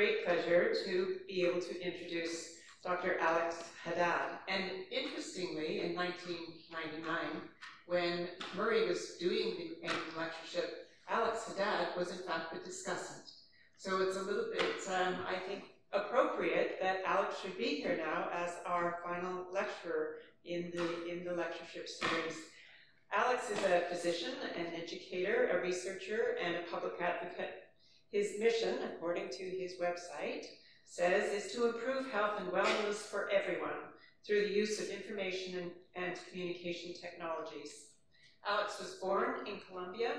great pleasure to be able to introduce Dr. Alex Jadad. And interestingly, in 1999, when Murray was doing the annual lectureship, Alex Jadad was in fact the discussant. So it's a little bit, um, I think, appropriate that Alex should be here now as our final lecturer in the, in the lectureship series. Alex is a physician, an educator, a researcher, and a public advocate. His mission, according to his website, says is to improve health and wellness for everyone through the use of information and, and communication technologies. Alex was born in Colombia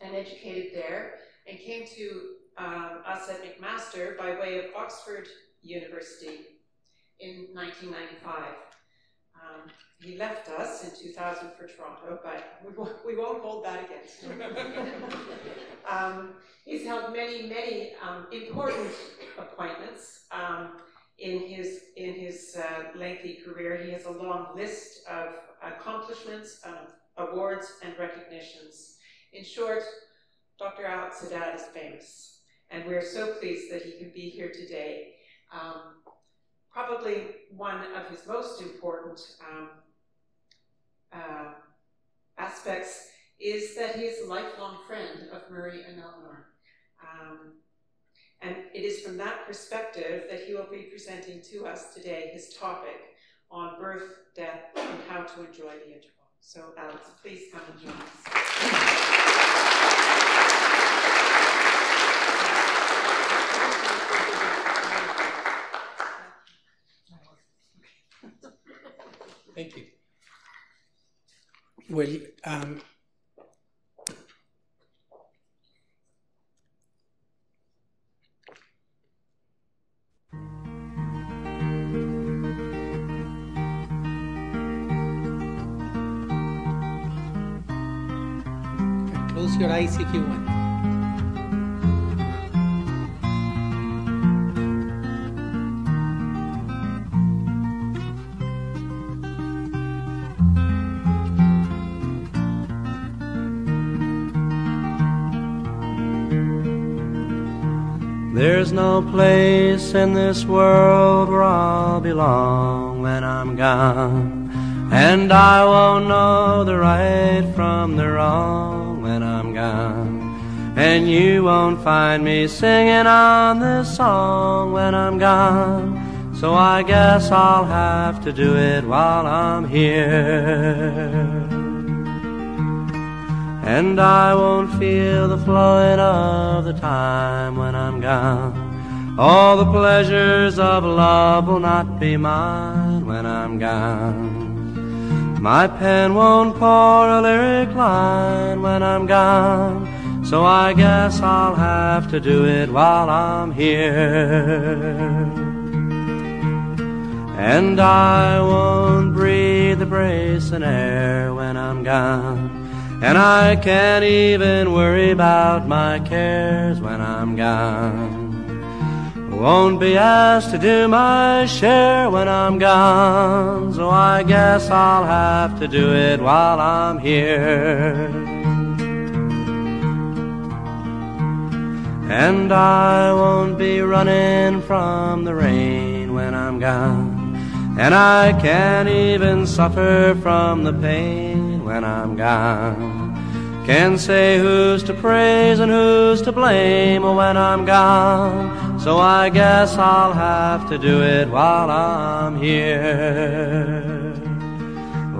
and educated there and came to um, us at McMaster by way of Oxford University in 1995. Um, he left us in 2000 for Toronto, but we won't, we won't hold that against him. um, he's held many, many um, important appointments um, in his, in his uh, lengthy career. He has a long list of accomplishments, awards, and recognitions. In short, Dr. Alex Jadad is famous, and we're so pleased that he can be here today. Um, probably one of his most important um, uh, aspects is that he is a lifelong friend of Murray and Eleanor. Um, and it is from that perspective that he will be presenting to us today his topic on birth, death, and how to enjoy the interval. So Alex, please come and join us. Thank you. Well, um, close your eyes if you want. No place in this world where I'll belong when I'm gone. And I won't know the right from the wrong when I'm gone. And you won't find me singing on this song when I'm gone. So I guess I'll have to do it while I'm here. And I won't feel the flowing of the time when I'm gone. All the pleasures of love will not be mine when I'm gone. My pen won't pour a lyric line when I'm gone. So I guess I'll have to do it while I'm here. And I won't breathe the bracing air when I'm gone. And I can't even worry about my cares when I'm gone. Won't be asked to do my share when I'm gone, so I guess I'll have to do it while I'm here. And I won't be running from the rain when I'm gone. And I can't even suffer from the pain when I'm gone. Can't say who's to praise and who's to blame when I'm gone. So I guess I'll have to do it while I'm here.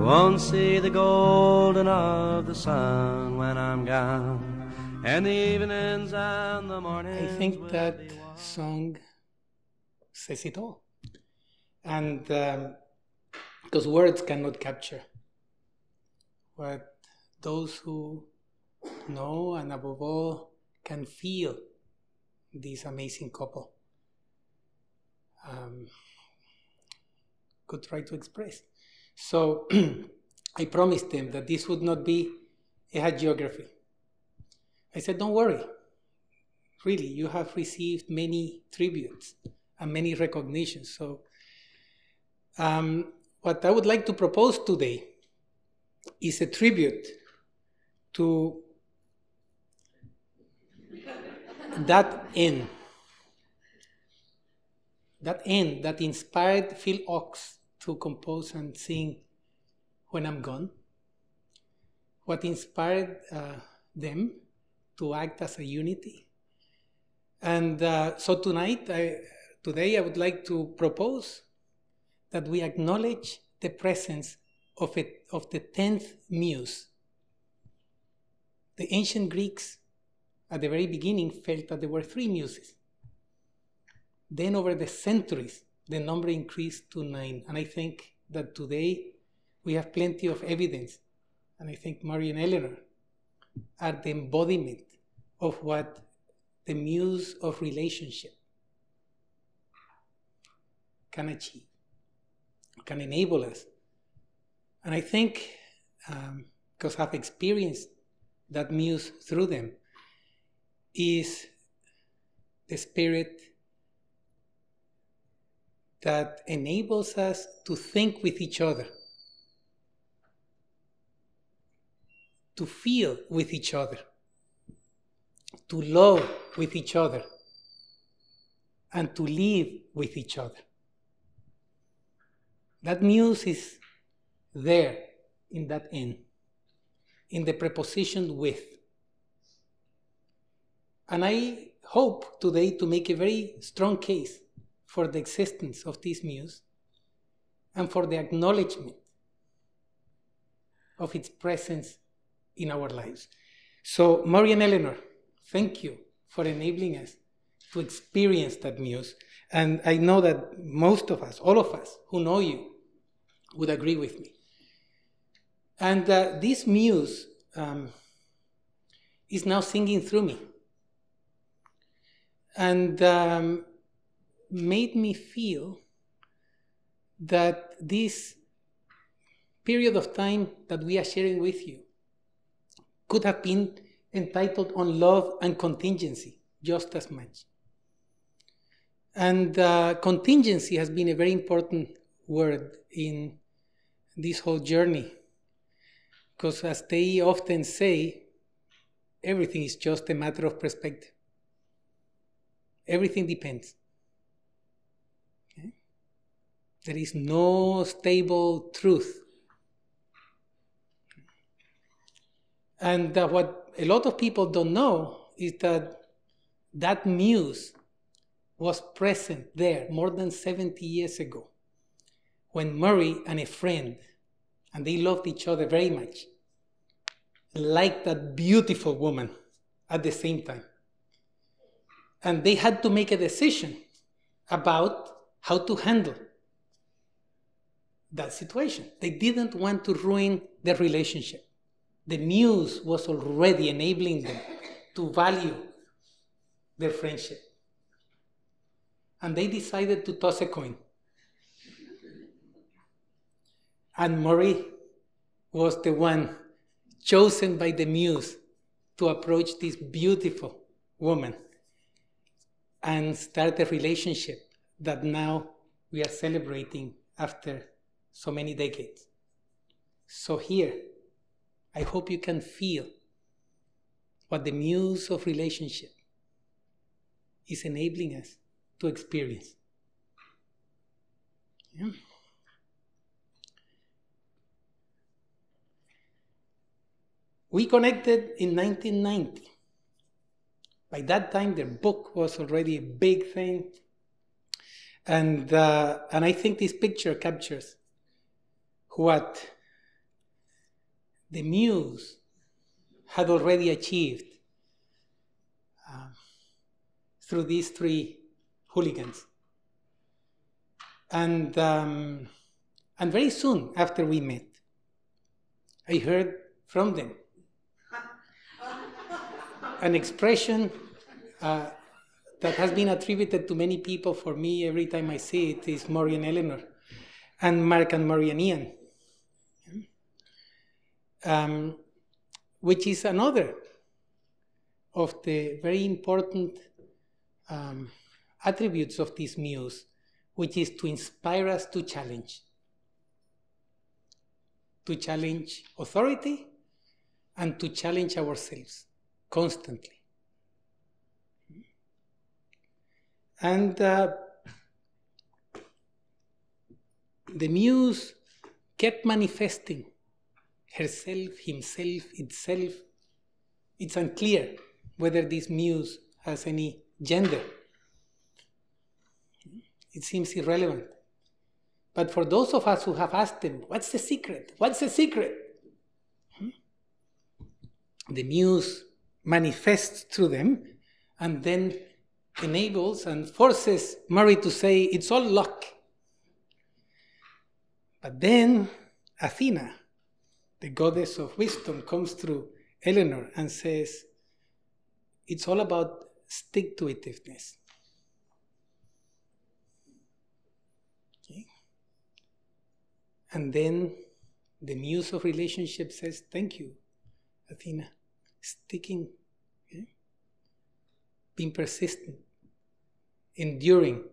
Won't see the golden of the sun when I'm gone. And the evenings and the mornings. I think that song says it all. And um, because words cannot capture what those who know and above all can feel this amazing couple um, could try to express. So I promised them that this would not be a hagiography. I said, don't worry. Really, you have received many tributes and many recognitions. So, um, what I would like to propose today is a tribute to that end that end that inspired Phil Ochs to compose and sing When I'm Gone, what inspired uh, them to act as a unity. And uh, so tonight, I, today, I would like to propose that we acknowledge the presence of, it, of the tenth muse. The ancient Greeks at the very beginning felt that there were three muses. Then, over the centuries, the number increased to nine. And I think that today we have plenty of evidence. And I think Mary and Eleanor are the embodiment of what the muse of relationship can achieve, can enable us. And I think, um, because I've experienced that muse through them, is the spirit that enables us to think with each other, to feel with each other, to love with each other, and to live with each other. That muse is there in that end, in the preposition with. And I hope today to make a very strong case for the existence of this muse and for the acknowledgement of its presence in our lives. So, Mary and Eleanor, thank you for enabling us to experience that muse. And I know that most of us, all of us who know you, would agree with me. And uh, this muse um, is now singing through me. And um, made me feel that this period of time that we are sharing with you could have been entitled on love and contingency just as much. And uh, contingency has been a very important word in this whole journey. Because as they often say, everything is just a matter of perspective. Everything depends. There is no stable truth. And uh, what a lot of people don't know is that that muse was present there more than 70 years ago when Murray and a friend, and they loved each other very much, liked that beautiful woman at the same time. And they had to make a decision about how to handle that situation. They didn't want to ruin the relationship. The muse was already enabling them to value their friendship. And they decided to toss a coin. And Murray was the one chosen by the muse to approach this beautiful woman and start a relationship that now we are celebrating after so many decades. So, here, I hope you can feel what the muse of relationship is enabling us to experience. Yeah. We connected in 1990. By that time, the book was already a big thing. And, uh, and I think this picture captures what the muse had already achieved uh, through these three hooligans. And, um, and very soon after we met, I heard from them an expression uh, that has been attributed to many people for me every time I see it is Maureen Eleanor and Mark and Marian um, which is another of the very important um, attributes of this muse, which is to inspire us to challenge. To challenge authority and to challenge ourselves constantly. And uh, the muse kept manifesting herself, himself, itself. It's unclear whether this muse has any gender. It seems irrelevant. But for those of us who have asked them, what's the secret? What's the secret? Hmm? The muse manifests through them and then enables and forces Murray to say, it's all luck. But then Athena, the goddess of wisdom, comes through Eleanor and says, it's all about stick to itiveness. And then the muse of relationship says, Thank you, Athena. Sticking, okay? being persistent, enduring,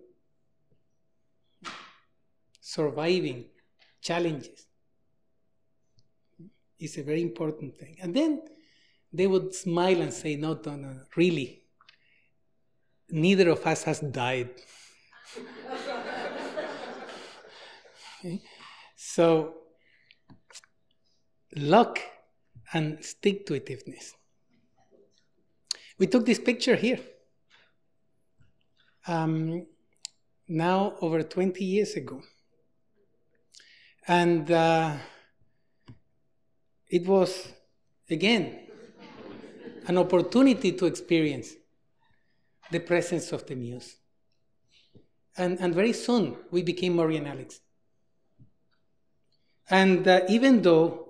surviving challenges is a very important thing. And then they would smile and say, No, no, no, really, neither of us has died. okay? Eh? So, luck and stick to itiveness. We took this picture here. Um, now, over 20 years ago. And uh, it was, again, an opportunity to experience the presence of the muse. And, and very soon we became Murray and Alex. And uh, even though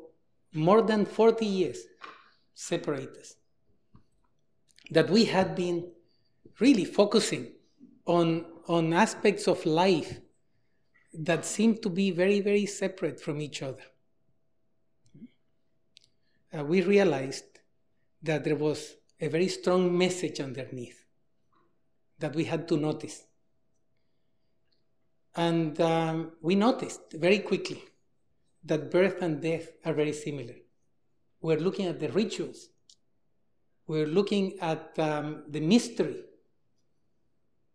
more than 40 years separate us, that we had been really focusing on, on aspects of life that seemed to be very, very separate from each other. Uh, we realized that there was a very strong message underneath that we had to notice. And um, we noticed very quickly that birth and death are very similar. We're looking at the rituals, we're looking at um, the mystery,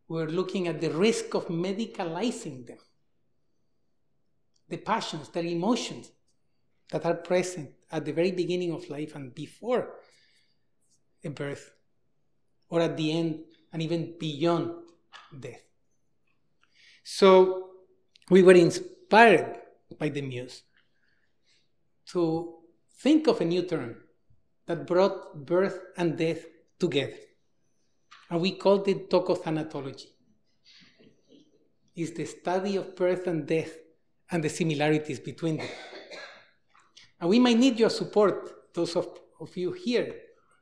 we're looking at the risk of medicalizing them, the passions, the emotions that are present at the very beginning of life and before a birth, or at the end and even beyond death. So we were inspired by the muse to think of a new term that brought birth and death together. And we called it tokothanatology. It's the study of birth and death and the similarities between them. And we might need your support, those of, of you here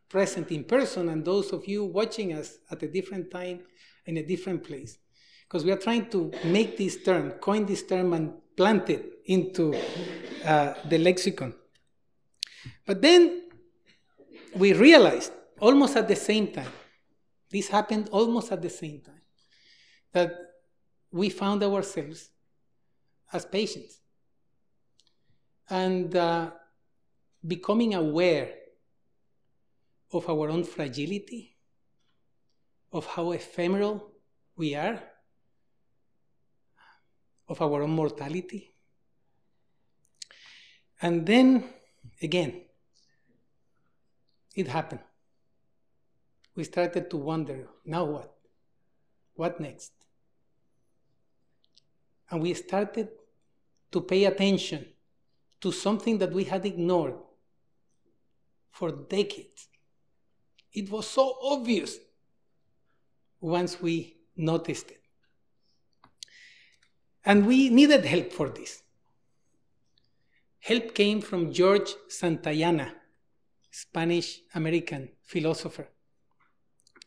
present in person and those of you watching us at a different time in a different place. Because we are trying to make this term, coin this term, and plant it into uh, the lexicon. But then we realized almost at the same time, this happened almost at the same time, that we found ourselves as patients and uh, becoming aware of our own fragility, of how ephemeral we are, of our own mortality. And then again, it happened. We started to wonder now what? What next? And we started to pay attention to something that we had ignored for decades it was so obvious once we noticed it. And we needed help for this. Help came from George Santayana, Spanish American philosopher,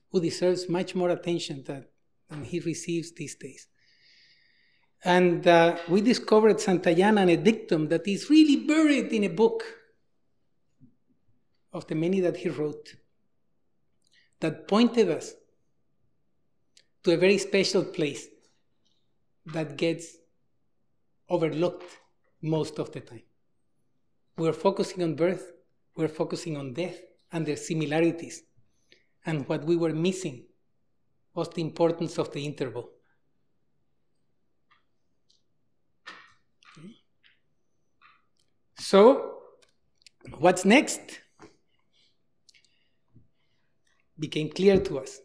who deserves much more attention than, than he receives these days. And uh, we discovered Santayana and a dictum that is really buried in a book of the many that he wrote that pointed us to a very special place that gets overlooked most of the time. We're focusing on birth, we're focusing on death and their similarities. And what we were missing was the importance of the interval. So, what's next? Became clear to us.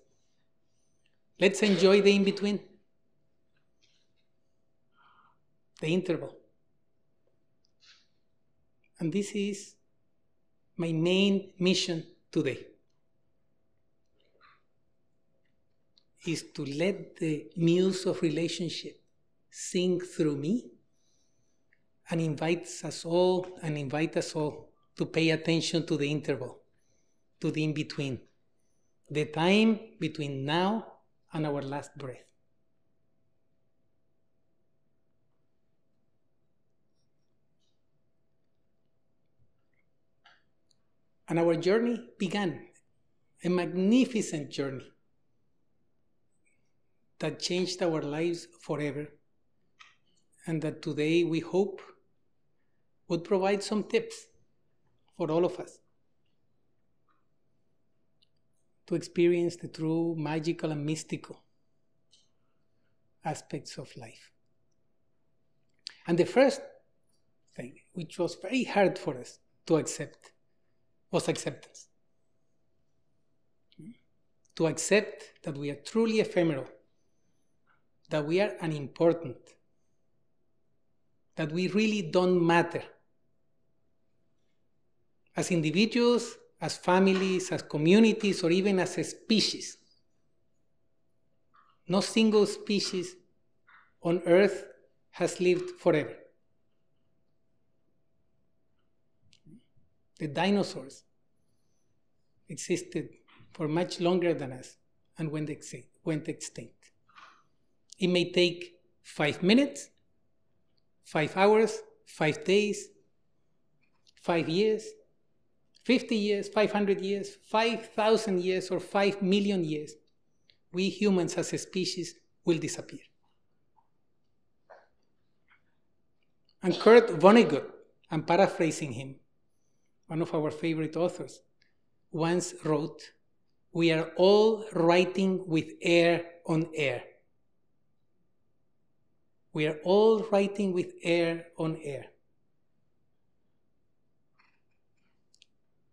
Let's enjoy the in between, the interval. And this is my main mission today. is to let the muse of relationship sing through me and invites us all and invite us all to pay attention to the interval, to the in between, the time between now and our last breath. And our journey began, a magnificent journey that changed our lives forever, and that today we hope would provide some tips for all of us to experience the true magical and mystical aspects of life. And the first thing, which was very hard for us to accept, was acceptance. To accept that we are truly ephemeral that we are unimportant, that we really don't matter. As individuals, as families, as communities, or even as a species. No single species on Earth has lived forever. The dinosaurs existed for much longer than us and went extinct. It may take five minutes, five hours, five days, five years, 50 years, 500 years, 5,000 years, or 5 million years. We humans as a species will disappear. And Kurt Vonnegut, I'm paraphrasing him, one of our favorite authors, once wrote, We are all writing with air on air. We are all writing with air on air.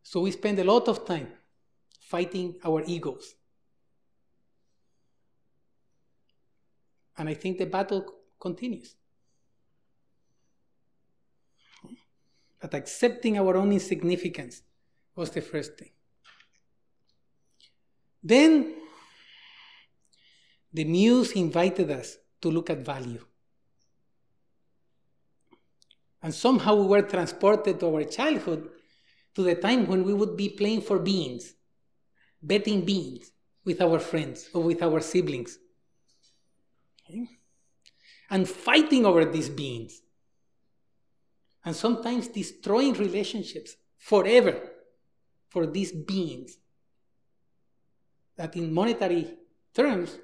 So we spend a lot of time fighting our egos. And I think the battle continues. But accepting our own insignificance was the first thing. Then the muse invited us to look at value. And somehow we were transported to our childhood to the time when we would be playing for beans, betting beans with our friends or with our siblings. Okay? And fighting over these beans. And sometimes destroying relationships forever for these beings that in monetary terms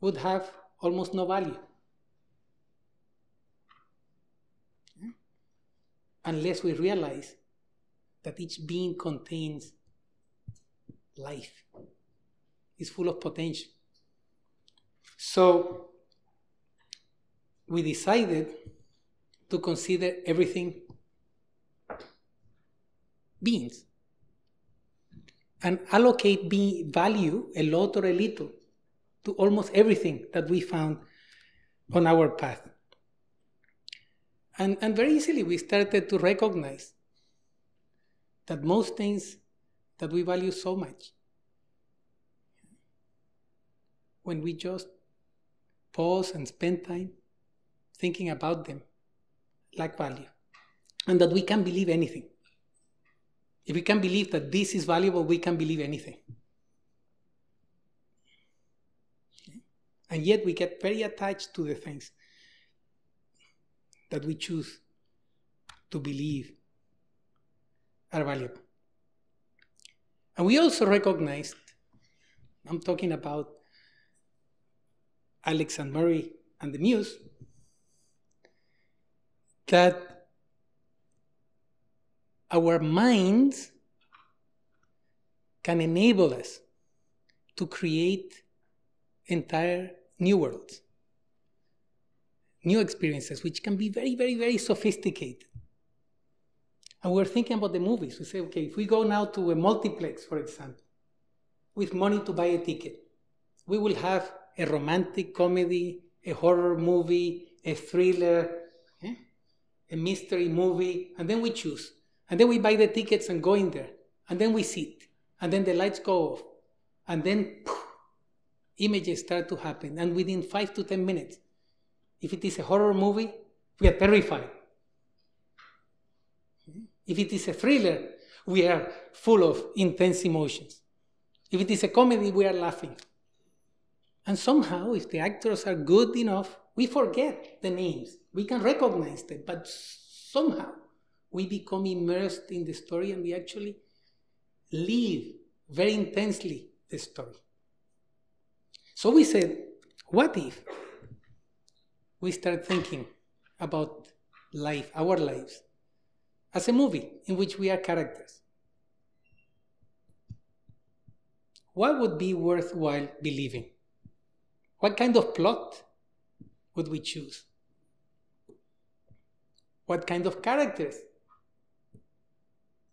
would have almost no value. unless we realize that each being contains life, is full of potential. So we decided to consider everything beings and allocate being value a lot or a little to almost everything that we found on our path. And, and very easily we started to recognize that most things that we value so much, when we just pause and spend time thinking about them, lack value. And that we can believe anything. If we can believe that this is valuable, we can believe anything. And yet we get very attached to the things that we choose to believe are valuable. And we also recognized, I'm talking about Alex and Murray and the Muse, that our minds can enable us to create entire new worlds new experiences, which can be very, very, very sophisticated. And we're thinking about the movies. We say, okay, if we go now to a multiplex, for example, with money to buy a ticket, we will have a romantic comedy, a horror movie, a thriller? A mystery movie, and then we choose. And then we buy the tickets and go in there. And then we sit. And then the lights go off. And then poof, images start to happen. And within five to ten minutes, if it is a horror movie, we are terrified. If it is a thriller, we are full of intense emotions. If it is a comedy, we are laughing. And somehow, if the actors are good enough, we forget the names. We can recognize them, but somehow we become immersed in the story and we actually live very intensely the story. So we said, what if we start thinking about life, our lives, as a movie in which we are characters? What would be worthwhile believing? What kind of plot would we choose? What kind of characters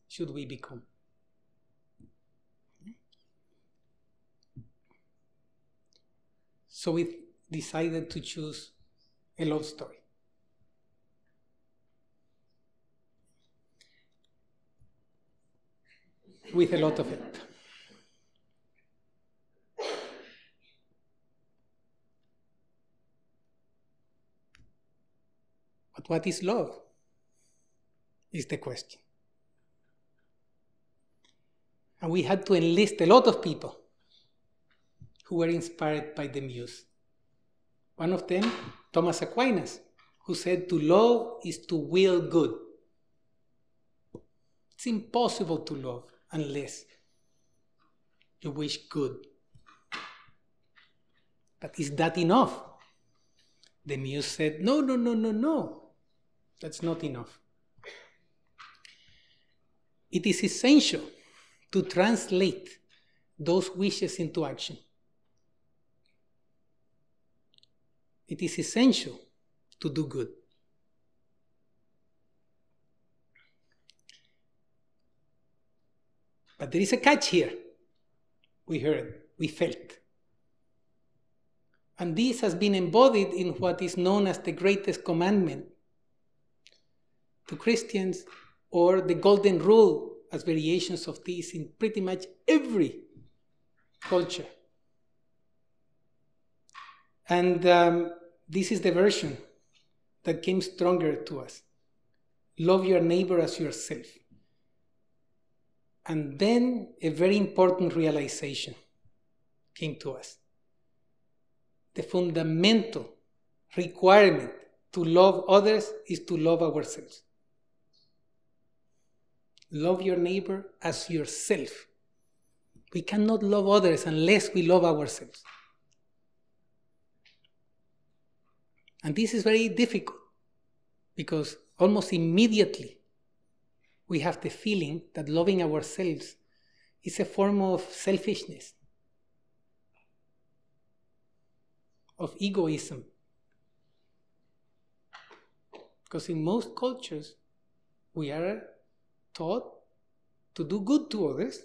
should we become? So we decided to choose a love story. With a lot of it. But what is love? Is the question. And we had to enlist a lot of people who were inspired by the muse. One of them, Thomas Aquinas, who said, To love is to will good. It's impossible to love unless you wish good. But is that enough? The muse said, No, no, no, no, no. That's not enough. It is essential to translate those wishes into action. It is essential to do good. But there is a catch here. We heard, we felt. And this has been embodied in what is known as the greatest commandment to Christians, or the golden rule as variations of this in pretty much every culture. And um, this is the version that came stronger to us. Love your neighbor as yourself. And then a very important realization came to us. The fundamental requirement to love others is to love ourselves. Love your neighbor as yourself. We cannot love others unless we love ourselves. And this is very difficult because almost immediately we have the feeling that loving ourselves is a form of selfishness, of egoism. Because in most cultures, we are taught to do good to others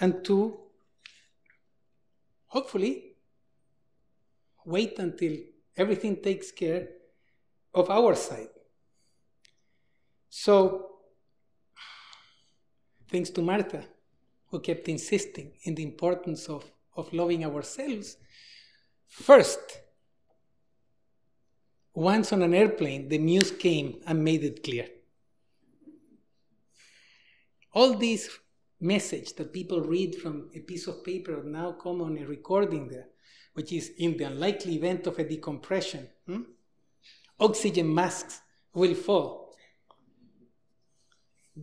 and to hopefully wait until everything takes care of our side. So, thanks to Martha, who kept insisting in the importance of, of loving ourselves, first, once on an airplane, the news came and made it clear. All these message that people read from a piece of paper now come on a recording there which is in the unlikely event of a decompression, hmm? oxygen masks will fall.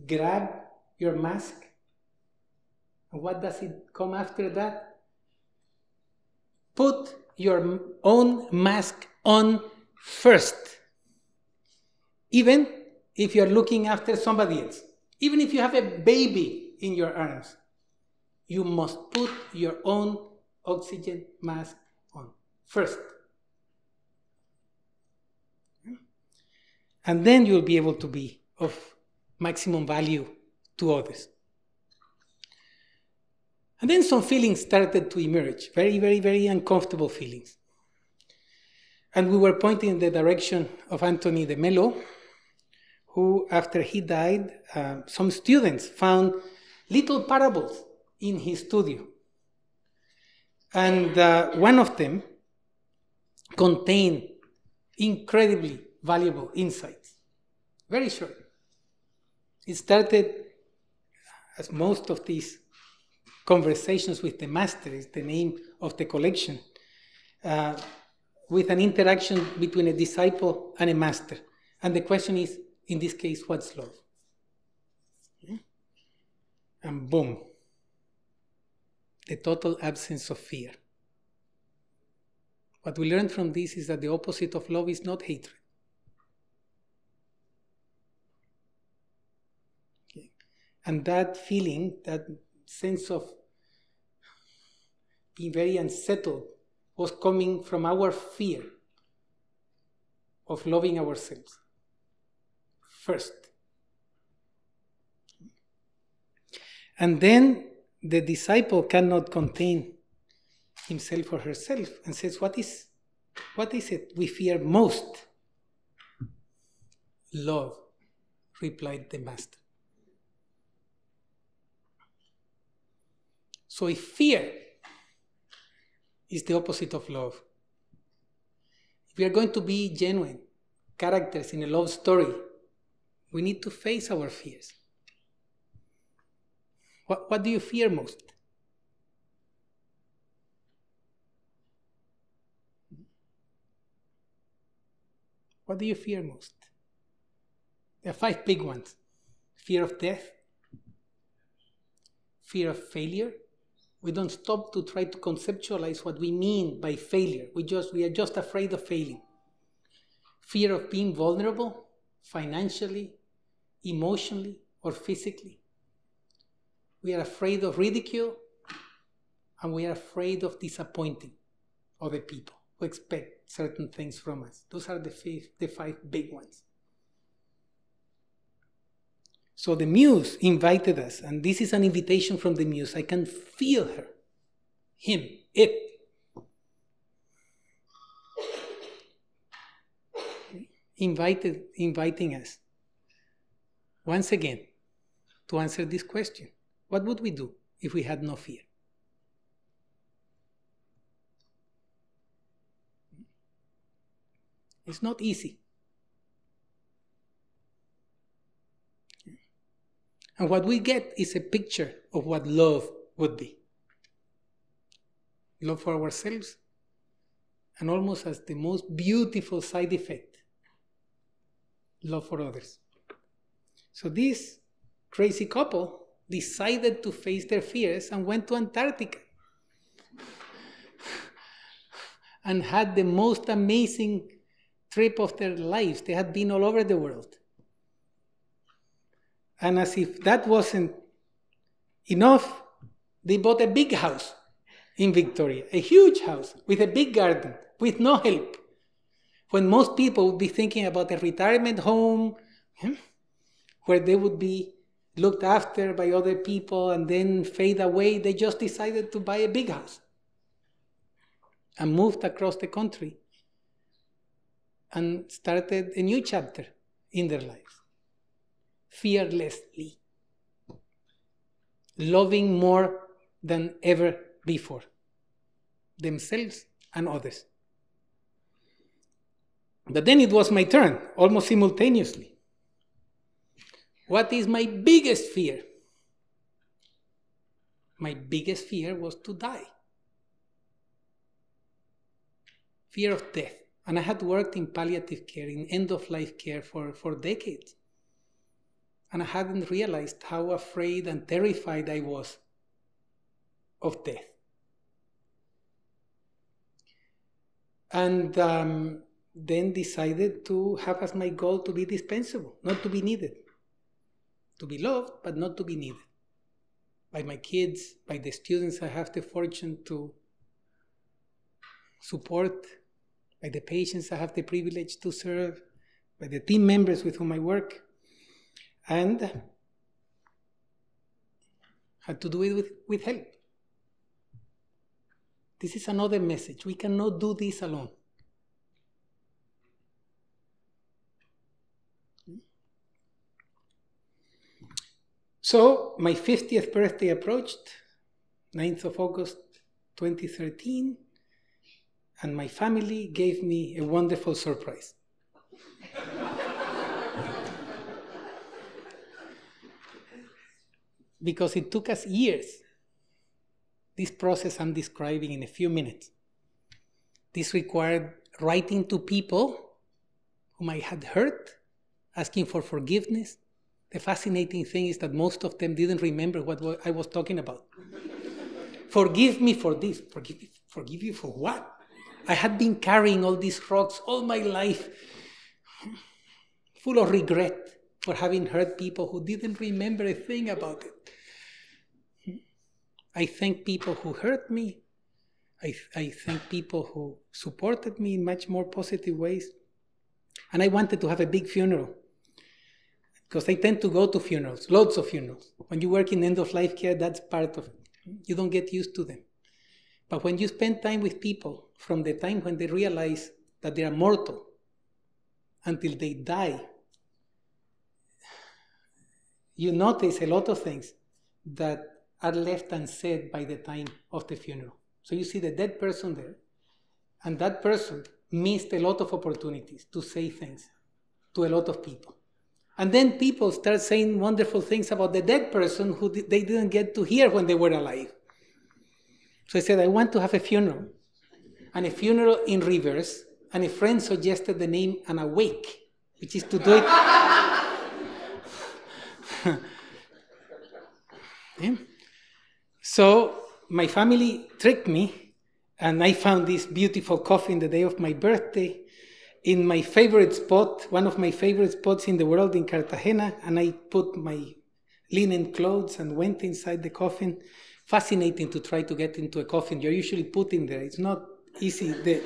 Grab your mask. What does it come after that? Put your own mask on first. Even if you're looking after somebody else. Even if you have a baby in your arms, you must put your own oxygen mask on first. And then you'll be able to be of maximum value to others. And then some feelings started to emerge, very, very, very uncomfortable feelings. And we were pointing in the direction of Anthony de Mello, who, after he died, uh, some students found little parables in his studio. And uh, one of them contained incredibly valuable insights. Very short. It started, as most of these conversations with the master is the name of the collection, uh, with an interaction between a disciple and a master. And the question is, in this case, what's love? Hmm? And boom, the total absence of fear. What we learn from this is that the opposite of love is not hatred. And that feeling, that sense of being very unsettled, was coming from our fear of loving ourselves first. And then the disciple cannot contain himself or herself and says, What is, what is it we fear most? Love, replied the master. So if fear is the opposite of love, if we are going to be genuine characters in a love story, we need to face our fears. What, what do you fear most? What do you fear most? There are five big ones fear of death, fear of failure. We don't stop to try to conceptualize what we mean by failure. We, just, we are just afraid of failing. Fear of being vulnerable financially, emotionally, or physically. We are afraid of ridicule and we are afraid of disappointing other people who expect certain things from us. Those are the five, the five big ones. So the muse invited us, and this is an invitation from the muse. I can feel her, him, it. Invited, inviting us once again to answer this question What would we do if we had no fear? It's not easy. And what we get is a picture of what love would be love for ourselves, and almost as the most beautiful side effect, love for others. So this crazy couple decided to face their fears and went to Antarctica and had the most amazing trip of their lives. They had been all over the world. And as if that wasn't enough, they bought a big house in Victoria, a huge house with a big garden, with no help. When most people would be thinking about a retirement home hmm, where they would be looked after by other people and then fade away, they just decided to buy a big house and moved across the country and started a new chapter in their lives fearlessly, loving more than ever before themselves and others. But then it was my turn, almost simultaneously. What is my biggest fear? My biggest fear was to die. Fear of death. And I had worked in palliative care, in end of life care for, for decades. And I hadn't realized how afraid and terrified I was of death. And um, then decided to have as my goal to be dispensable, not to be needed. To be loved, but not to be needed. By my kids, by the students I have the fortune to support, by the patients I have the privilege to serve, by the team members with whom I work. and had to do it with, with help. This is another message. We cannot do this alone. So, my 50th birthday approached, 9th of August 2013, and my family gave me a wonderful surprise. because it took us years. This process I'm describing in a few minutes. This required writing to people whom I had hurt, asking for forgiveness. The fascinating thing is that most of them didn't remember what I was talking about. forgive me for this. Forgive me. Forgive you for what? I had been carrying all these rocks all my life, full of regret for having hurt people who didn't remember a thing about it. I thank people who hurt me. I, I thank people who supported me in much more positive ways. And I wanted to have a big funeral because I tend to go to funerals, lots of funerals. When you work in end of life care, that's part of it. You don't get used to them. But when you spend time with people, from the time when they realize that they are mortal until they die, you notice a lot of things that are left unsaid by the time of the funeral. So you see the dead person there, and that person missed a lot of opportunities to say things to a lot of people. And then people start saying wonderful things about the dead person who they didn't get to hear when they were alive. So I said, I want to have a funeral, and a funeral in reverse. And a friend suggested the name An Awake, which is to do it. yeah. So my family tricked me, and I found this beautiful coffin the day of my birthday in my favorite spot, one of my favorite spots in the world in Cartagena, and I put my linen clothes and went inside the coffin. Fascinating to try to get into a coffin. You're usually put in there. It's not easy. The,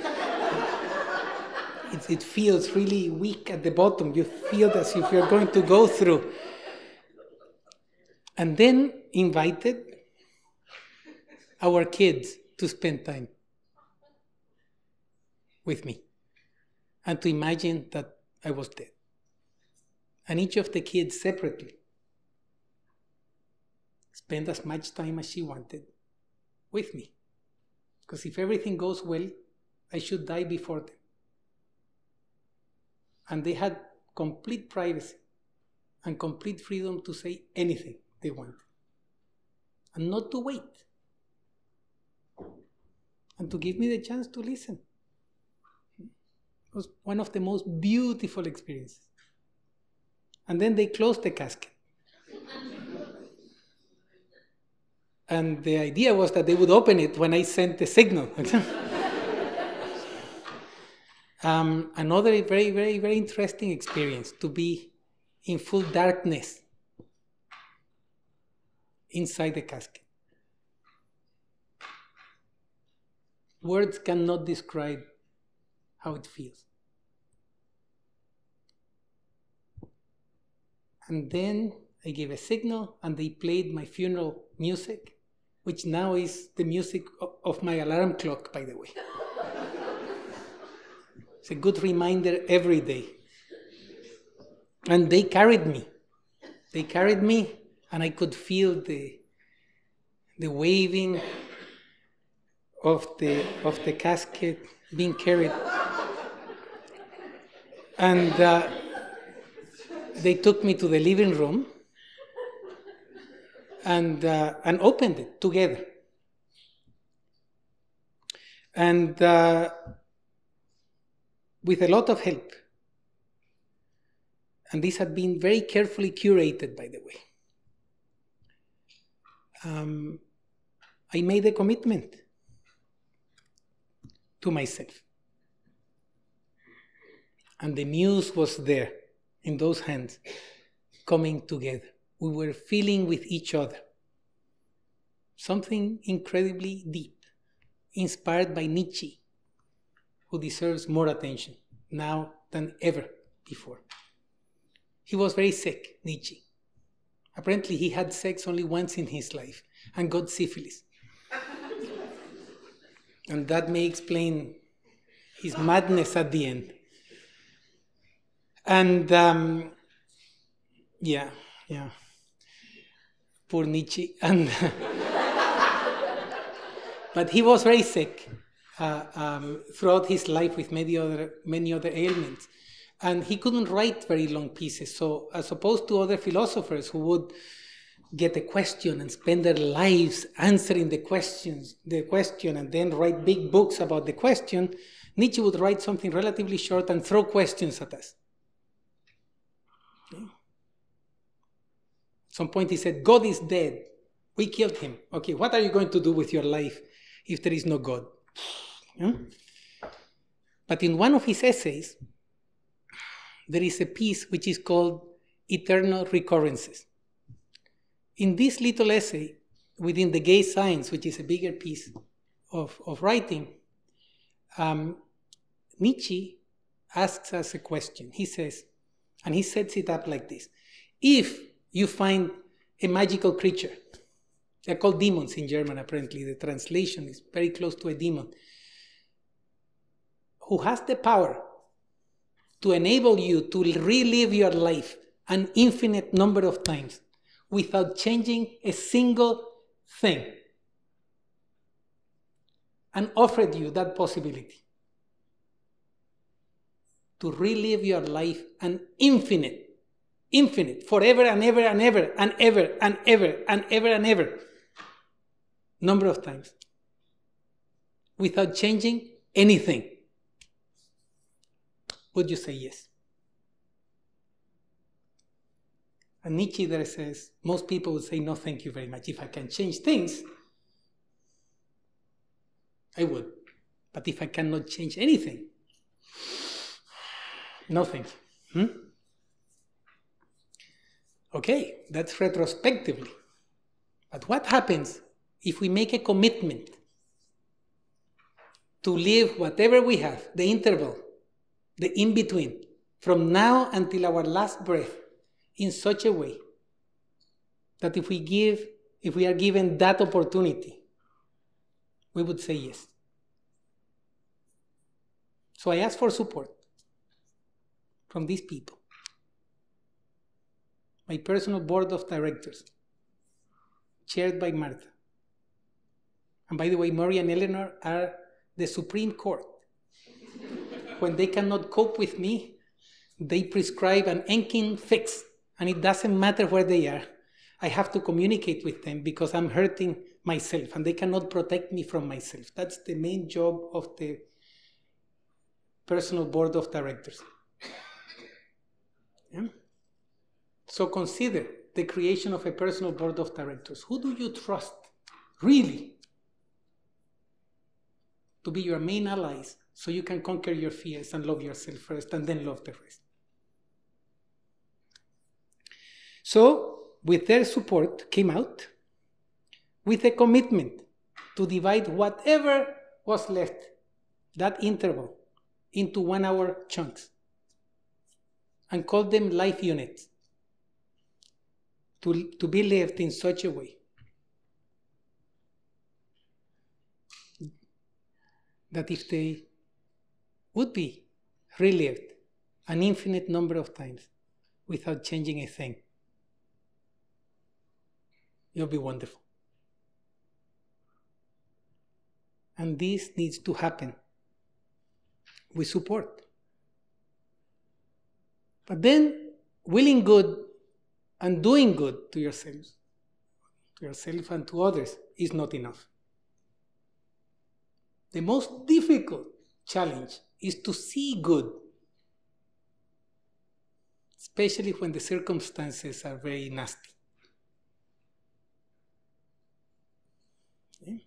it, it feels really weak at the bottom. You feel as if you're going to go through. And then invited our kids to spend time with me and to imagine that I was dead. And each of the kids separately spent as much time as she wanted with me. Because if everything goes well, I should die before them. And they had complete privacy and complete freedom to say anything they wanted. And not to wait. And to give me the chance to listen was one of the most beautiful experiences. And then they closed the casket. and the idea was that they would open it when I sent the signal. um, another very, very, very interesting experience to be in full darkness inside the casket. Words cannot describe how it feels. And then I gave a signal and they played my funeral music, which now is the music of my alarm clock, by the way. it's a good reminder every day. And they carried me. They carried me, and I could feel the, the waving of the, of the casket being carried. And uh, they took me to the living room and, uh, and opened it together. And uh, with a lot of help. And this had been very carefully curated, by the way. Um, I made a commitment to myself. And the muse was there in those hands coming together. We were feeling with each other. Something incredibly deep, inspired by Nietzsche, who deserves more attention now than ever before. He was very sick, Nietzsche. Apparently, he had sex only once in his life and got syphilis. and that may explain his madness at the end. And um, yeah, yeah. Poor Nietzsche. And but he was very sick uh, um, throughout his life with many other many other ailments, and he couldn't write very long pieces. So as opposed to other philosophers who would get a question and spend their lives answering the questions, the question, and then write big books about the question, Nietzsche would write something relatively short and throw questions at us. Some point he said, God is dead. We killed him. Okay, what are you going to do with your life if there is no God? Yeah? But in one of his essays, there is a piece which is called Eternal Recurrences. In this little essay, within the gay science, which is a bigger piece of, of writing, um, Nietzsche asks us a question. He says, and he sets it up like this If you find a magical creature, they're called demons in German, apparently, the translation is very close to a demon, who has the power to enable you to relive your life an infinite number of times without changing a single thing and offered you that possibility to relive your life an infinite, infinite, forever and ever and ever and ever and ever and ever and ever number of times without changing anything. Would you say yes? And Nietzsche there says, most people would say, no, thank you very much. If I can change things, I would. But if I cannot change anything, no thank you. Hmm? Okay, that's retrospectively. But what happens if we make a commitment to live whatever we have, the interval, the in between, from now until our last breath, in such a way that if we give, if we are given that opportunity, we would say yes. So I ask for support from these people. My personal board of directors, chaired by Martha. And by the way, Murray and Eleanor are the Supreme Court. when they cannot cope with me, they prescribe an Enkin fix and it doesn't matter where they are. I have to communicate with them because I'm hurting myself and they cannot protect me from myself. That's the main job of the personal board of directors. Yeah? So consider the creation of a personal board of directors. Who do you trust really to be your main allies so you can conquer your fears and love yourself first and then love the rest? So, with their support, came out with a commitment to divide whatever was left, that interval, into one hour chunks and call them life units to, to be lived in such a way that if they would be relived an infinite number of times without changing a thing, It'll be wonderful. And this needs to happen with support. But then, willing good and doing good to yourselves, to yourself and to others, is not enough. The most difficult challenge is to see good, especially when the circumstances are very nasty. Eh?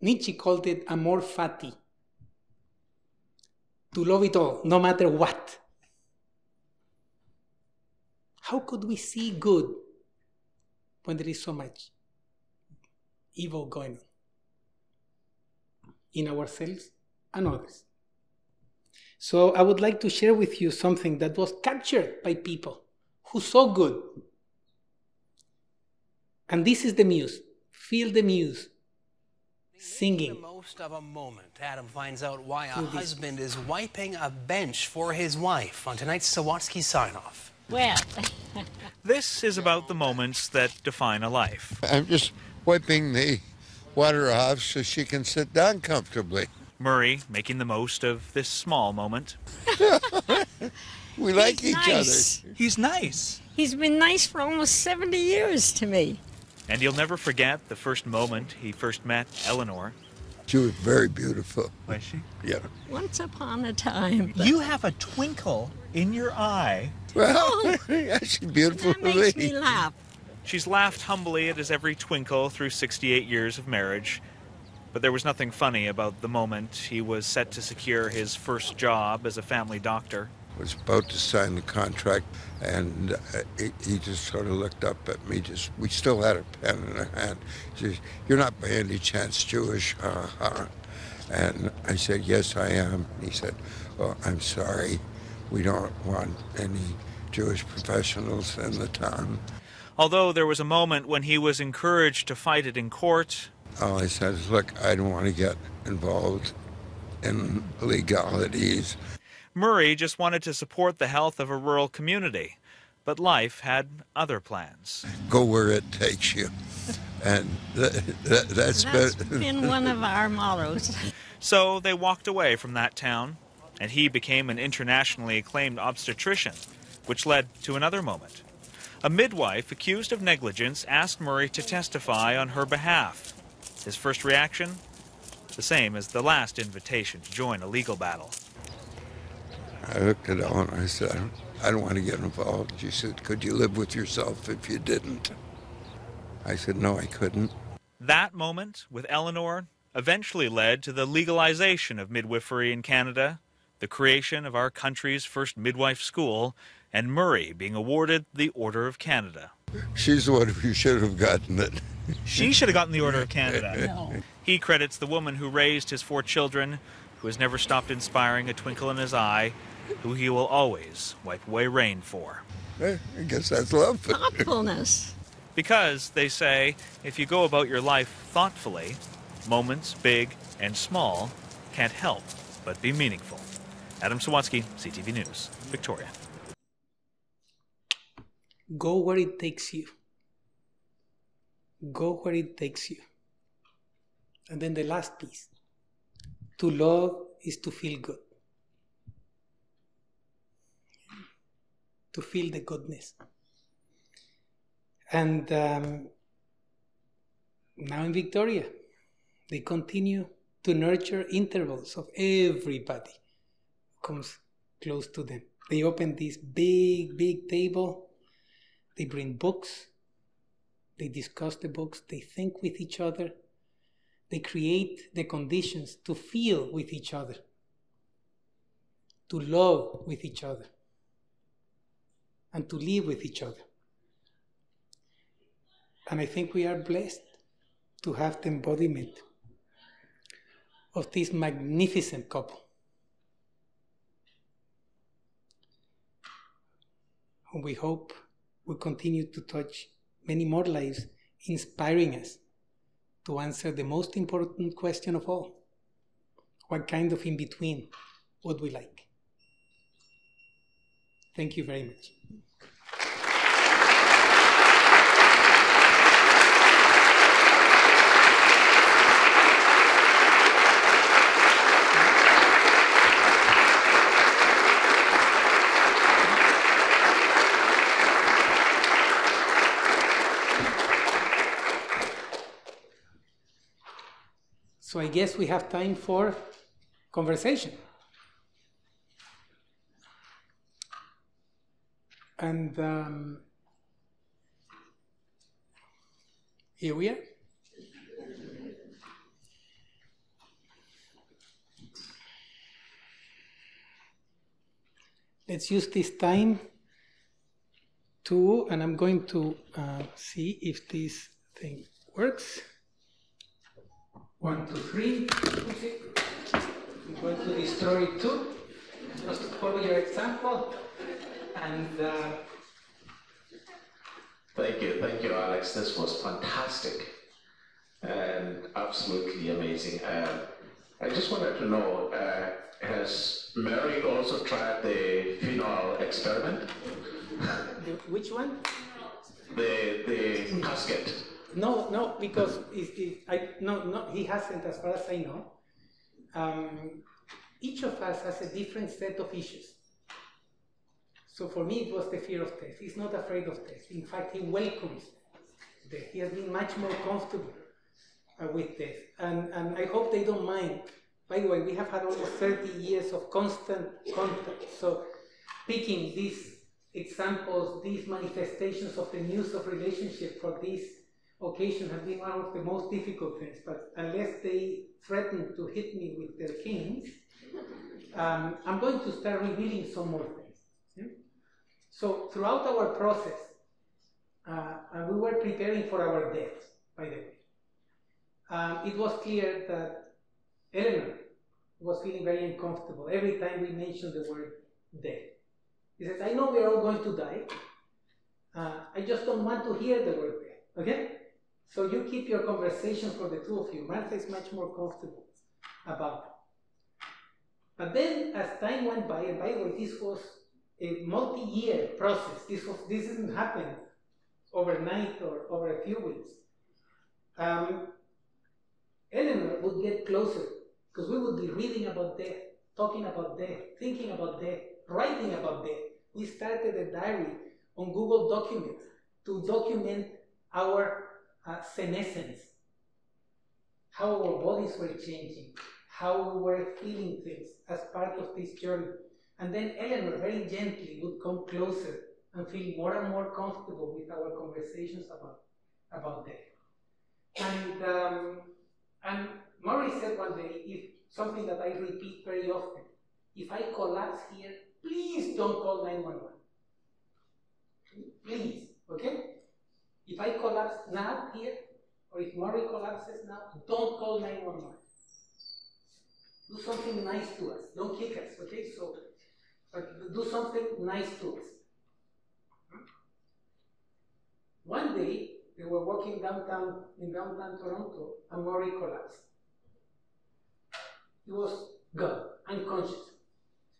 Nietzsche called it amor fati. To love it all, no matter what. How could we see good when there is so much evil going on in ourselves and others? So I would like to share with you something that was captured by people who saw good And this is the muse. Feel the muse. Singing. the most of a moment. Adam finds out why a husband is wiping a bench for his wife on tonight's Sawatsky sign off. Well, This is about the moments that define a life. I'm just wiping the water off so she can sit down comfortably. Murray making the most of this small moment. We like He's each nice. other. He's nice. he's been nice for almost 70 years to me. And he'll never forget the first moment he first met Eleanor. She was very beautiful. Was she? Yeah. Once upon a time. You have a twinkle in your eye. Well, yeah, she's beautiful That to makes me. me laugh. She's laughed humbly at his every twinkle through 68 years of marriage. But there was nothing funny about the moment he was set to secure his first job as a family doctor. I was about to sign the contract, and uh, he, he just sort of looked up at me. Just we still had a pen in our hand. He says, "You're not by any chance Jewish?" Uh-huh. And I said, "Yes, I am." He said, "Well, I'm sorry. We don't want any Jewish professionals in the town." Although there was a moment when he was encouraged to fight it in court, All I said is, "Look, I don't want to get involved in legalities." Murray just wanted to support the health of a rural community. But life had other plans. Go where it takes you, and th- th- that's, That's been- been one of our mottos. So they walked away from that town, and he became an internationally acclaimed obstetrician, which led to another moment. A midwife accused of negligence asked Murray to testify on her behalf. His first reaction? The same as the last invitation to join a legal battle. I looked at Ellen and I said, I don't, I don't want to get involved. She said, Could you live with yourself if you didn't? I said, No, I couldn't. That moment with Eleanor eventually led to the legalization of midwifery in Canada, the creation of our country's first midwife school, and Murray being awarded the Order of Canada. She's the one who should have gotten it. She should have gotten the Order of Canada. No. He credits the woman who raised his four children, who has never stopped inspiring a twinkle in his eye, who he will always wipe away rain for. Eh, I guess that's love. Thoughtfulness. Because, they say, if you go about your life thoughtfully, moments, big and small, can't help but be meaningful. Adam Sawatsky, CTV News, Victoria. Go where it takes you. Go where it takes you. And then the last piece to love is to feel good, to feel the goodness. And um, now in Victoria, they continue to nurture intervals of everybody comes close to them. They open this big, big table. They bring books. They discuss the books. They think with each other. They create the conditions to feel with each other, to love with each other, and to live with each other. And I think we are blessed to have the embodiment of this magnificent couple. Whom we hope will continue to touch many more lives, inspiring us to answer the most important question of all what kind of in between would we like? Thank you very much. I guess we have time for conversation. And um, here we are. Let's use this time to, and I'm going to uh, see if this thing works. One, two, three. Okay. I'm going to destroy two. Just follow your example. And uh, Thank you, thank you, Alex. This was fantastic and absolutely amazing. Uh, I just wanted to know, uh, has Mary also tried the funeral experiment? The- which one? The the casket. No, no, because I no no he hasn't as far as I know. Um, each of us has a different set of issues. So for me, it was the fear of death. He's not afraid of death. In fact, he welcomes death. He has been much more comfortable uh, with death, and and I hope they don't mind. By the way, we have had almost 30 years of constant contact. So picking these examples, these manifestations of the news of relationship for this occasion has been one of the most difficult things. But unless they threaten to hit me with their canes, um, I'm going to start revealing some more things. yeah? So throughout our process, uh, we were preparing for our death, by the way. Um, it was clear that Eleanor was feeling very uncomfortable every time we mentioned the word death. He says, I know we're all going to die. Uh, I just don't want to hear the word death. Okay? So you keep your conversation for the two of you. Martha is much more comfortable about it. But then, as time went by, and by the way, this was a multi-year process. This was this didn't happen overnight or over a few weeks. Um, Eleanor would get closer because we would be reading about death, talking about death, thinking about death, writing about death. We started a diary on Google Documents to document our uh, senescence, how our bodies were changing, how we were feeling things as part of this journey. And then Eleanor very gently would come closer and feel more and more comfortable with our conversations about, about death. And, um, and Murray said one day, if something that I repeat very often, if I collapse here, please don't call 911. Please, okay? If I collapse now here, or if Murray collapses now, don't call 911. Do something nice to us. Don't kick us, okay? So, but do something nice to us. Hmm? One day, they were walking downtown in downtown Toronto, and Murray collapsed. He was gone, unconscious.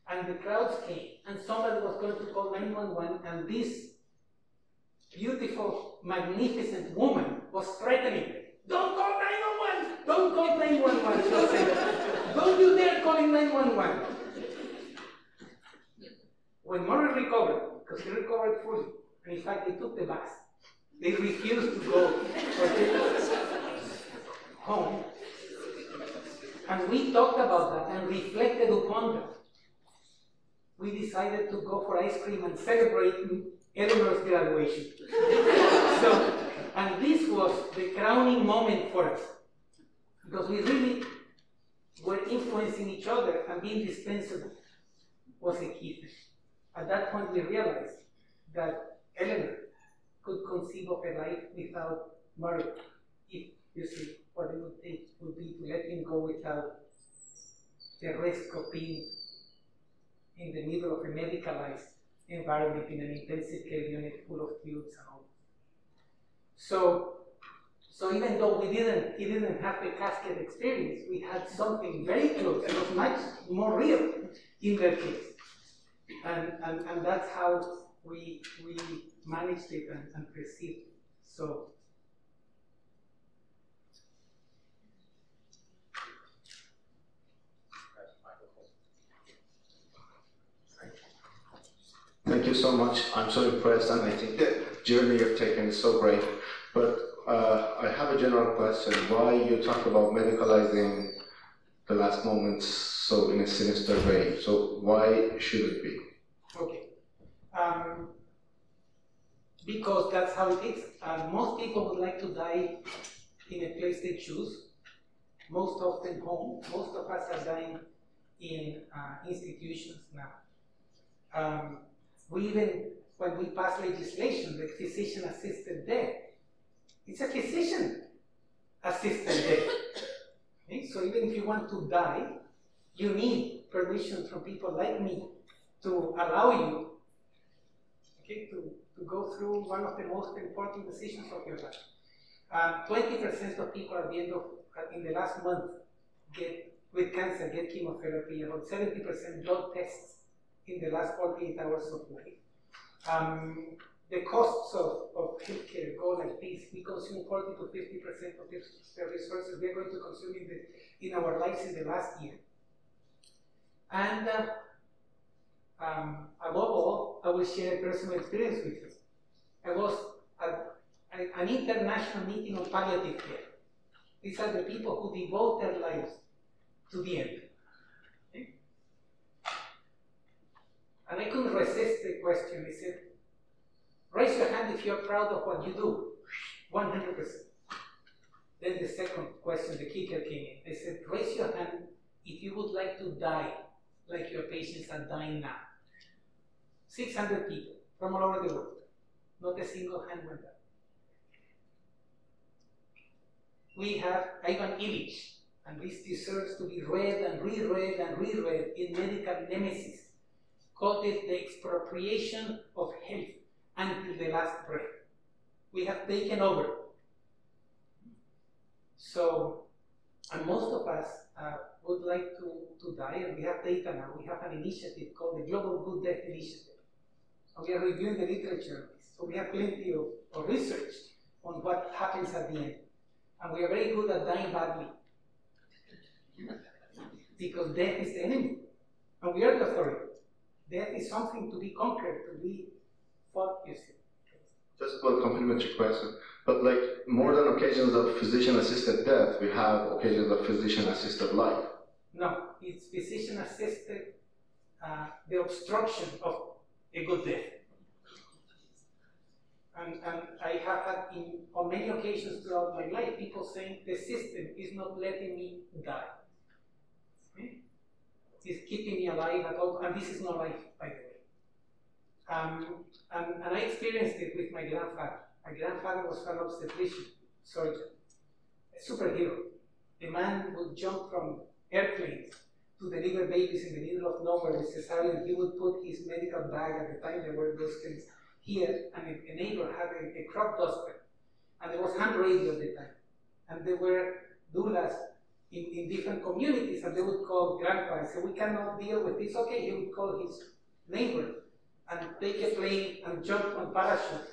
And the crowds came, and somebody was going to call 911, and this beautiful, magnificent woman was threatening. Don't call 911! Don't call 911! She was saying, Don't you dare calling 911! When Murray recovered, because he recovered fully, and in fact, they took the bus. They refused to go home. And we talked about that and reflected upon that. We decided to go for ice cream and celebrate Eleanor's graduation. so, and this was the crowning moment for us. Because we really were influencing each other and being dispensable was a key thing. At that point, we realized that Eleanor could conceive of a life without Murray, if you see what it would take would be to let him go without the risk of being in the middle of a medicalized environment in an intensive care unit full of tubes and all. So, so even though we didn't, he didn't have the casket experience, we had something very close. It was much more real in their case, and and, and that's how we we managed it and, and perceived it. So. Thank you so much. I'm so impressed, and I think the journey you've taken is so great. But uh, I have a general question. Why you talk about medicalizing the last moments so in a sinister way? So why should it be? Okay. Um, because that's how it is. Uh, most people would like to die in a place they choose. Most often home. Most of us are dying in uh, institutions now. Um, we even, when we pass legislation, the physician assisted death, it's a physician assisted death. Okay? So even if you want to die, you need permission from people like me to allow you okay, to, to go through one of the most important decisions of your life. Um, 20% of people at the end of, in the last month get, with cancer, get chemotherapy, about 70% blood tests in the last 48 hours of life. Um, the costs of, of healthcare go like this. We consume 40 to 50% of the, resources we're going to consume in, the, in our lives in the last year. And uh, um, above all, I will share a personal experience with you. I was at an international meeting on palliative care. These are the people who devote their lives to the end. Okay? And I couldn't resist the question. I said, raise your hand if you're proud of what you do. 100%. Then the second question, the kicker came in. I said, raise your hand if you would like to die like your patients are dying now. 600 people from all over the world. Not a single hand went up. We have Ivan Illich, and this deserves to be read and reread and reread in medical nemesis, called it the expropriation of health until the last breath. We have taken over. So, and most of us uh, would like to, to die, and we have data now. We have an initiative called the Global Good Death Initiative. And we are reviewing the literature. So we have plenty of, of research on what happens at the end. And we are very good at dying badly. Because death is the enemy. And we are the authority. Death is something to be conquered, to be fought, you see. Just one complimentary question. But like more than occasions of physician-assisted death, we have occasions of physician-assisted life. No, it's physician-assisted, uh, the obstruction of a good death. And, and I have had in, on many occasions throughout my life people saying the system is not letting me die. Okay? It's keeping me alive at all, and this is not life, by the way. Um, and, and I experienced it with my grandfather. My grandfather was an obstetrician, surgeon, a superhero. The man would jump from airplanes to deliver babies in the middle of nowhere with cesarean. He would put his medical bag at the time there were those things here, and a, neighbor had a, a crop duster, and there was ham radio at the time. And there were doulas in, in different communities, and they would call grandpa and say, We cannot deal with this. Okay, he would call his neighbor and take a plane and jump on parachute.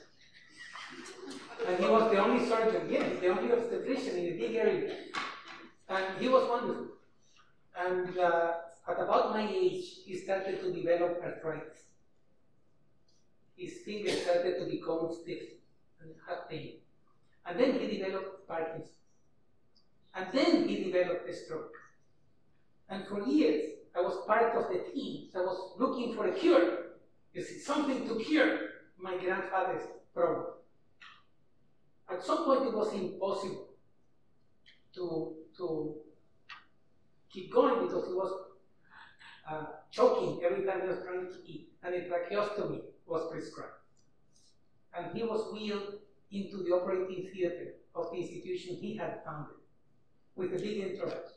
And he was the only surgeon, yeah, the only obstetrician in a big area. And he was wonderful. And uh, at about my age, he started to develop arthritis. His fingers started to become stiff and had pain. And then he developed Parkinson's. And then he developed a stroke. And for years, I was part of the team that was looking for a cure. See, something to cure my grandfather's problem. At some point, it was impossible to, to keep going because he was uh, choking every time he was trying to eat, and a tracheostomy was prescribed. And he was wheeled into the operating theater of the institution he had founded with a big entourage.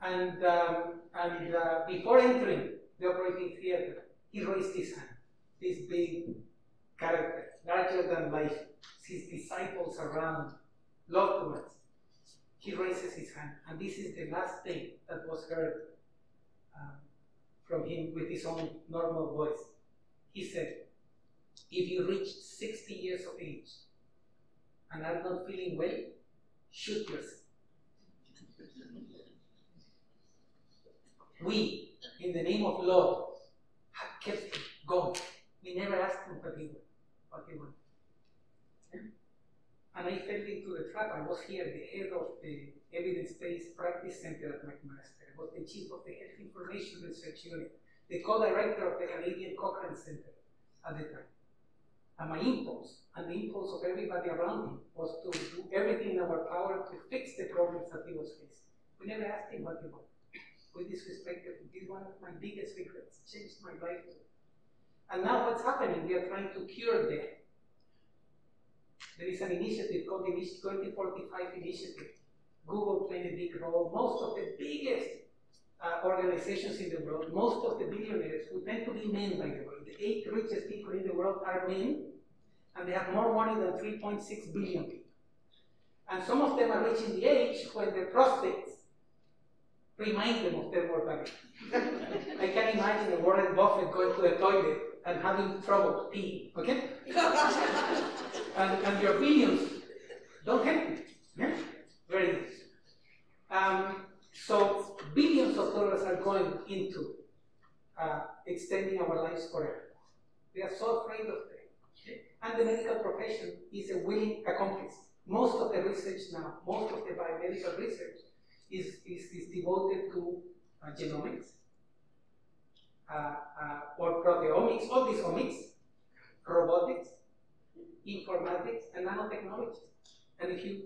And, um, and uh, before entering the operating theater, he raised his hand, this big character, larger than life, his disciples around, loved ones. He raises his hand, and this is the last thing that was heard um, from him with his own normal voice. He said, If you reach 60 years of age and are not feeling well, shoot yourself. We, in the name of love, kept going. We never asked him what he wanted. What he wanted. And I fell into the trap. I was here, the head of the Evidence-Based Practice Center at McMaster. I was the chief of the Health Information Research Unit, the co-director of the Canadian Cochrane Center at the time. And my impulse, and the impulse of everybody around me, was to do everything in our power to fix the problems that he was facing. We never asked him what he wanted. We disrespected him. This is one of my biggest regrets. Changed my life. And now what's happening? We are trying to cure death. There is an initiative called the 2045 Initiative. Google playing a big role. Most of the biggest uh, organizations in the world, most of the billionaires, who tend to be men, by the way, the eight richest people in the world are men, and they have more money than 3.6 billion people. And some of them are reaching the age when their prostates remind them of their mortality. I can imagine a Warren Buffett going to the toilet and having trouble peeing, okay? and, and your billions don't help you. Yeah? Very good. Um, so billions of dollars are going into uh, extending our lives forever. We are so afraid of them. And the medical profession is a willing accomplice. Most of the research now, most of the biomedical research is, is, is devoted to uh, genomics uh, uh, or proteomics, all these omics, robotics, informatics, and nanotechnology. And if you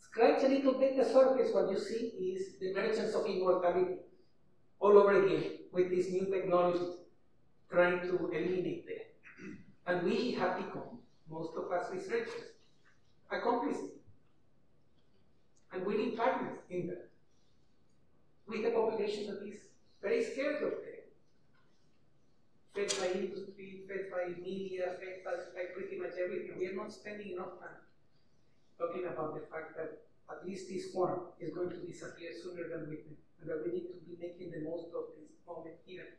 scratch a little bit the surface, what you see is the emergence of immortality all over again with these new technologies trying to eliminate them. And we have become, most of us researchers, accomplices and willing partners in that. With a population that is very scared of them. Fed by industry, fed by media, fed by, by pretty much everything. We are not spending enough time talking about the fact that at least this form is going to disappear sooner than we think, and that we need to be making the most of this moment here.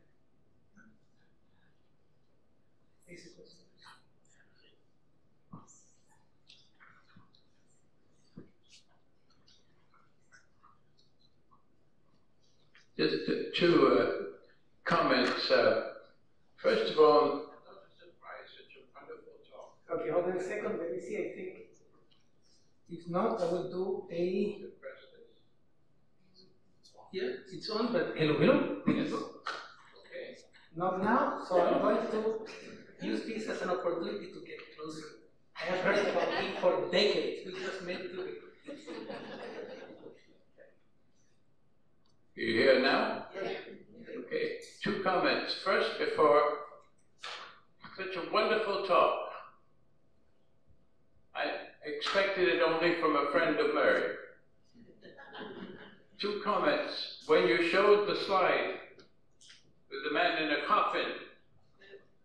Just two uh, comments. Uh, first of all, Okay, hold on a second. Let me see. I think if not, I will do a. Yeah, it's on, but hello, hello. Yes. Okay. Not now, so I'm going to use this as an opportunity to get closer. I have heard about it for decades. We just met to it. You hear now? Comments. First, before such a wonderful talk. I expected it only from a friend of Mary. Two comments. When you showed the slide with the man in a coffin,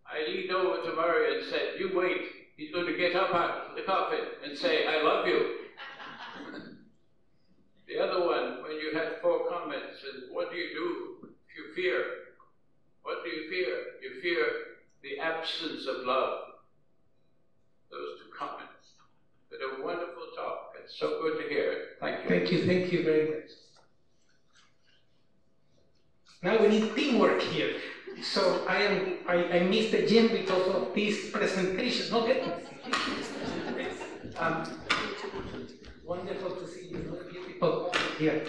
I leaned over to Murray and said, You wait, he's going to get up out of the coffin and say, I love you. the other one, when you had four comments, and what do you do if you fear? What do you fear? You fear the absence of love. Those two comments. But a wonderful talk. It's so good to hear. it. Thank you. Thank you, thank you very much. Now we need teamwork here. So I am I, I missed the gym because of this presentation. Okay. um, wonderful to see you. Beautiful here.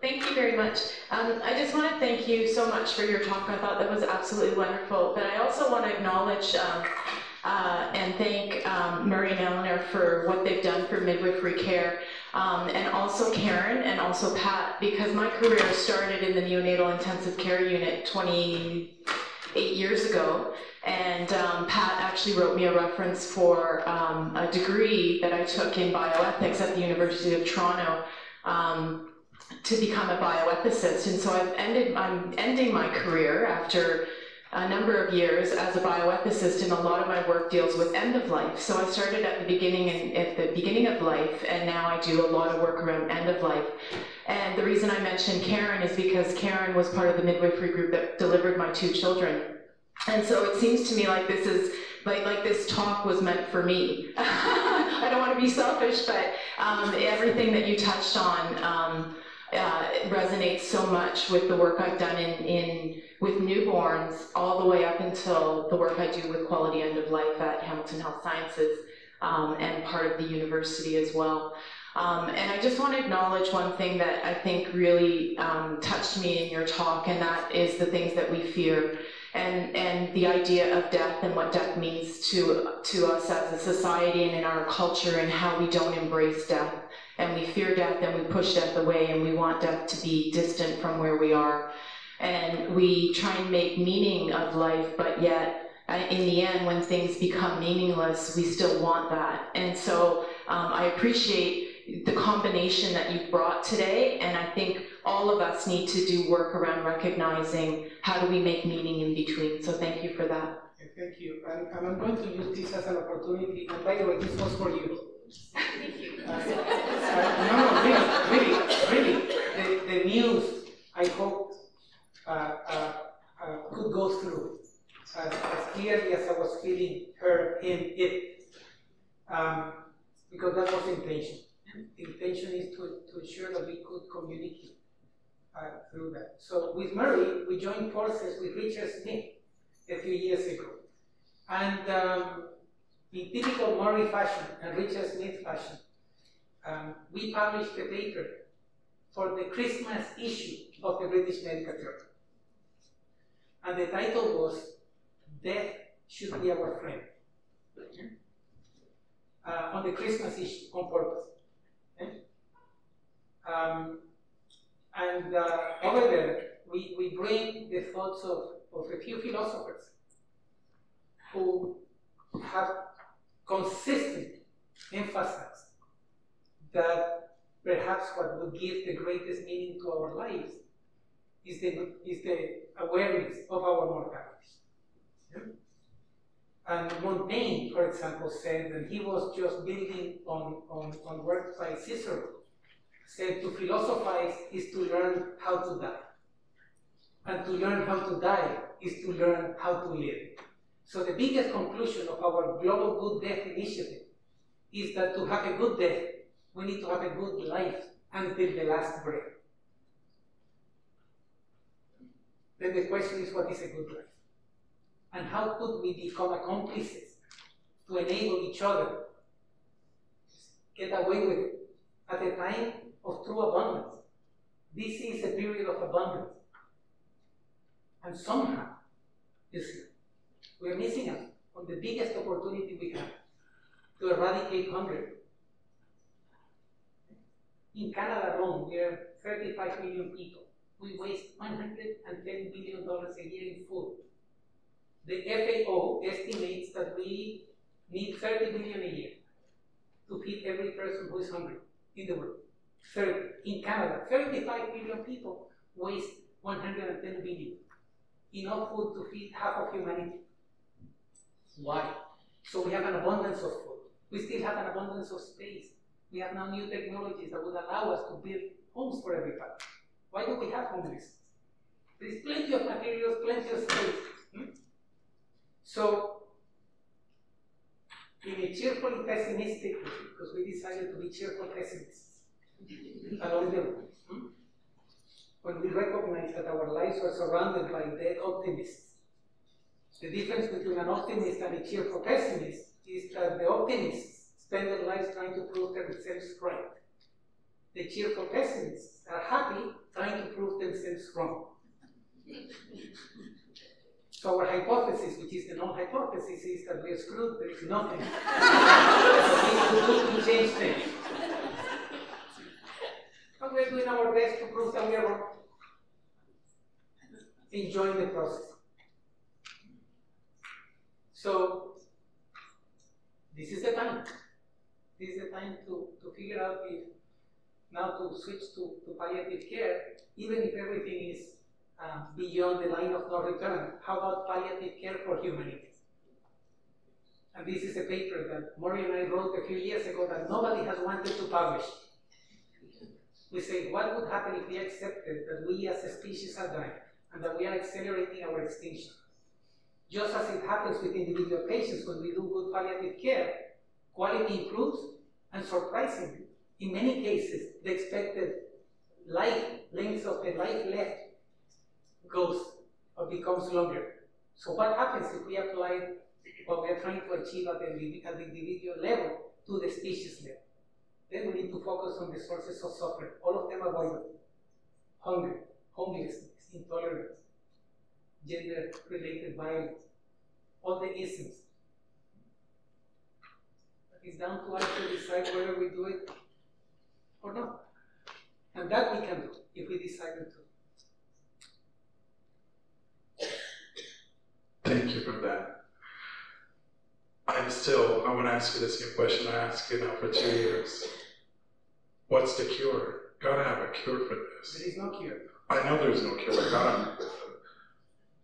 Thank you very much. Um, I just want to thank you so much for your talk. I thought that was absolutely wonderful. But I also want to acknowledge um, uh, and thank um, Murray and Eleanor for what they've done for midwifery care, um, and also Karen and also Pat, because my career started in the neonatal intensive care unit 28 years ago, and um, Pat actually wrote me a reference for um, a degree that I took in bioethics at the University of Toronto um, to become a bioethicist. And so I've ended, I'm ending my career after a number of years as a bioethicist, and a lot of my work deals with end of life. So I started at the beginning and at the beginning of life, and now I do a lot of work around end of life. And the reason I mentioned Karen is because Karen was part of the midwifery group that delivered my two children. And so it seems to me like this is like like this talk was meant for me. I don't want to be selfish, but um, everything that you touched on um, uh, resonates so much with the work I've done in in with newborns all the way up until the work I do with quality end of life at Hamilton Health Sciences um, and part of the university as well. Um, and I just want to acknowledge one thing that I think really um, touched me in your talk, and that is the things that we fear. And, and the idea of death and what death means to, to us as a society and in our culture, and how we don't embrace death. And we fear death and we push death away, and we want death to be distant from where we are and we try and make meaning of life, but yet uh, in the end, when things become meaningless, we still want that. And so um, I appreciate the combination that you've brought today, and I think all of us need to do work around recognizing how do we make meaning in between. So thank you for that. Thank you. And, and I'm going to use this as an opportunity. And by the way, this was for you. No, really, really, really. The, the news, I hope, uh, uh, uh, could go through as, as clearly as I was feeling her, him, it. Um, because that was the intention. The intention is to, to ensure that we could communicate uh, through that. So with Murray, we joined forces with Richard Smith a few years ago. And um, in typical Murray fashion and Richard Smith fashion, um, we published a paper for the Christmas issue of the British Medical Journal. And the title was Death Should Be Our Friend. Uh, on the Christmas issue, on purpose. Okay? Um, and uh, over there, we, we bring the thoughts of, of a few philosophers who have consistently emphasized that perhaps what would give the greatest meaning to our lives is the, is the awareness of our mortality. Yeah? And Montaigne, for example, said, and he was just building on, on, on by Cicero, said to philosophize is to learn how to die. And to learn how to die is to learn how to live. So the biggest conclusion of our Global Good Death Initiative is that to have a good death, we need to have a good life until the last breath. Then the question is, what is a good life? And how could we become accomplices to enable each other get away with it at a time of true abundance? This is a period of abundance. And somehow, you see, we're missing out on the biggest opportunity we have to eradicate hunger. In Canada alone, we are 35 million people. We waste $110 billion a year in food. The FAO estimates that we need 30 billion a year to feed every person who is hungry in the world. 30. In Canada, 35 million people waste 110 billion. Enough food to feed half of humanity. Why? So we have an abundance of food. We still have an abundance of space. We have now new technologies that would allow us to build homes for everybody. Why do we have homelessness? There's plenty of materials, plenty of space. Hmm? So, in a cheerfully pessimistic way, because we decided to be cheerful pessimists along the way, hmm? when we recognize that our lives are surrounded by dead optimists, the difference between an optimist and a cheerful pessimist is that the optimists spend their lives trying to prove themselves right. The cheerful pessimists are happy trying to prove themselves wrong. So our hypothesis, which is the null hypothesis, is that we are screwed, there is nothing we to change things. And we're doing our best to prove that we are wrong. Enjoying the process. So this is the time. This is the time to, to figure out if now to switch to, to palliative care, even if everything is um, beyond the line of no return. How about palliative care for humanity? And this is a paper that Murray and I wrote a few years ago that nobody has wanted to publish. We say, what would happen if we accepted that we as a species are dying and that we are accelerating our extinction? Just as it happens with individual patients when we do good palliative care, quality improves, and surprisingly, in many cases, the expected life, length of the life left goes or becomes longer. So what happens if we apply what we are trying to achieve at the, at the individual level to the species level? Then we need to focus on the sources of suffering, all of them avoidable. Hunger, homelessness, intolerance, gender-related violence, all the isms. It's down to us to decide whether we do it or not. And that we can do if we decided to. Thank you for that. I'm still, I want to ask you the same question I asked you now for two years. What's the cure? Gotta have a cure for this. There is no cure. I know there's no cure. Gotta.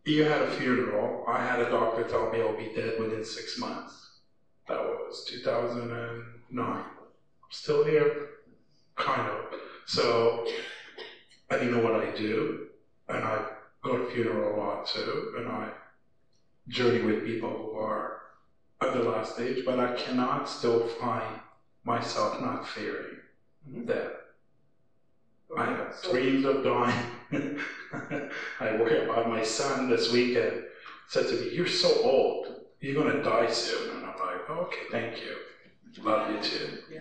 You had a funeral. I had a doctor tell me I'll be dead within six months. That was 2009. I'm still here, kind of. So I didn't know what I do, and I go to funeral a lot too, and I journey with people who are at the last stage, but I cannot still find myself not fearing mm-hmm. death. I have dreams of dying. I worry about my son this weekend said to me, You're so old, you're gonna die soon. And I'm like, Okay, thank you. Love you too. Yeah.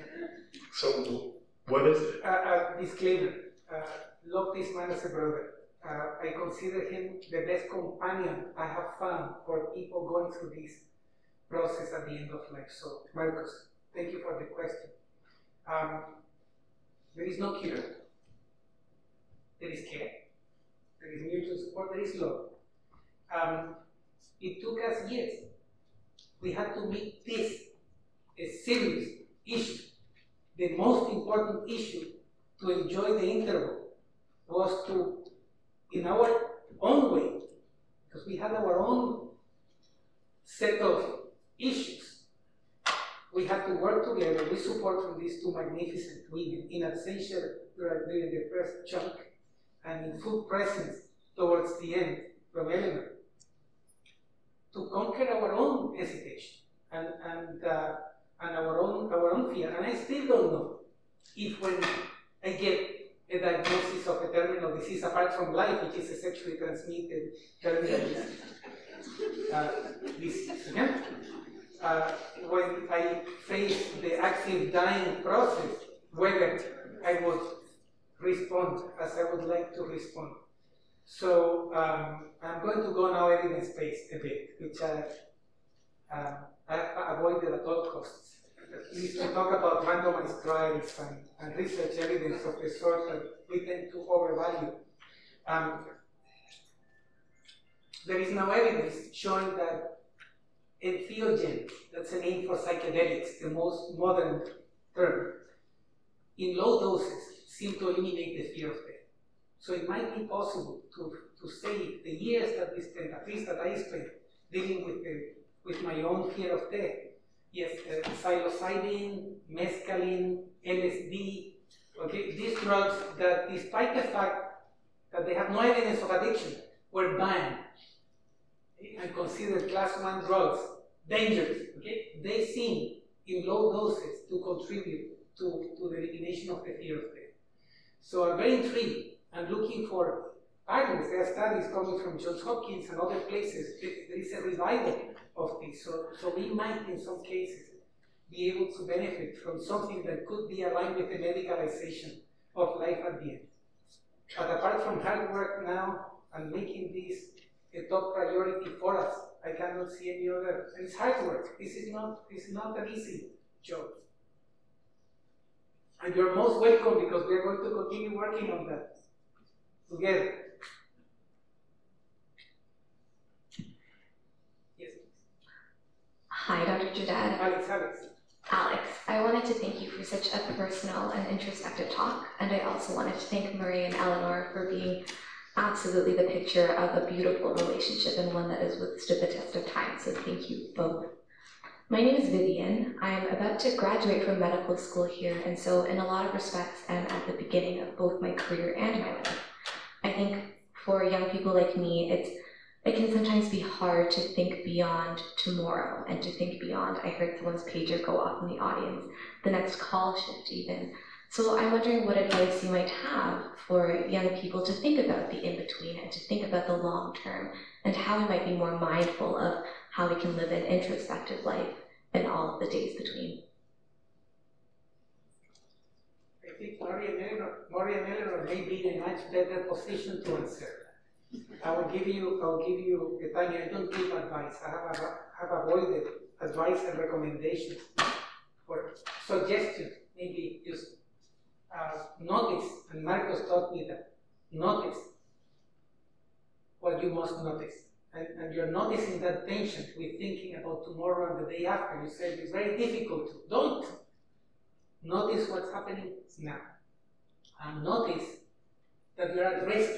So what is it? Uh, uh, disclaimer. Uh, love this man as a brother. Uh, I consider him the best companion I have found for people going through this process at the end of life. So, Marcos, thank you for the question. Um, there is no cure. There is care. There is mutual support. There is love. Um, it took us years. We had to make this a serious issue. The most important issue to enjoy the interval was to, in our own way, because we had our own set of issues, we had to work together with support from these two magnificent women in absentia during the first chunk and in full presence towards the end from Eleanor to conquer our own hesitation and, and, uh, and our, own, our own fear. And I still don't know if when I get a diagnosis of a terminal disease apart from life, which is a sexually transmitted terminal disease. Uh, disease yeah? uh, when I face the active dying process, whether I would respond as I would like to respond. So um, I'm going to go now evidence-based a bit, which I, um, I avoided at all costs. We talk about randomized trials and, and, research evidence of the sort that we tend to overvalue. Um, there is no evidence showing that entheogen, that's a name for psychedelics, the most modern term, in low doses seem to eliminate the fear of death. So it might be possible to, to save the years that we spent, at least that I spent, dealing with, the, with my own fear of death. Yes, uh, psilocybin, mescaline, LSD, okay, these drugs that despite the fact that they have no evidence of addiction, were banned and considered class one drugs dangerous. Okay? They seem in low doses to contribute to, to the elimination of the fear of death. So I'm very intrigued and looking for partners. There are studies coming from Johns Hopkins and other places. There is a revival of this. So, so we might, in some cases, be able to benefit from something that could be aligned with the medicalization of life at the end. But apart from hard work now and making this a top priority for us, I cannot see any other. And it's hard work. This is not, this is not an easy job. And you're most welcome because we are going to continue working on that together. Yes. Hi, Dr. Jadad. Alex, Alex. Alex, I wanted to thank you for such a personal and introspective talk, and I also wanted to thank Murray and Eleanor for being absolutely the picture of a beautiful relationship and one that has withstood the test of time, so thank you both. My name is Vivian. I'm about to graduate from medical school here, and so in a lot of respects, I'm at the beginning of both my career and my life. I think for young people like me, it's it can sometimes be hard to think beyond tomorrow and to think beyond. I heard someone's pager go off in the audience, the next call shift even. So I'm wondering what advice you might have for young people to think about the in-between and to think about the long term and how we might be more mindful of how we can live an introspective life in all of the days between. I think Maria Eleanor, may be in a much better position to answer. I will give you, I will give you, Tanya, I don't give advice. I have, have avoided advice and recommendations for suggestions. Maybe just uh, notice, and Marcos taught me that, notice what you must notice. And, and you're noticing that tension with thinking about tomorrow and the day after. You said it's very difficult to. Don't notice what's happening now. And notice that you're at risk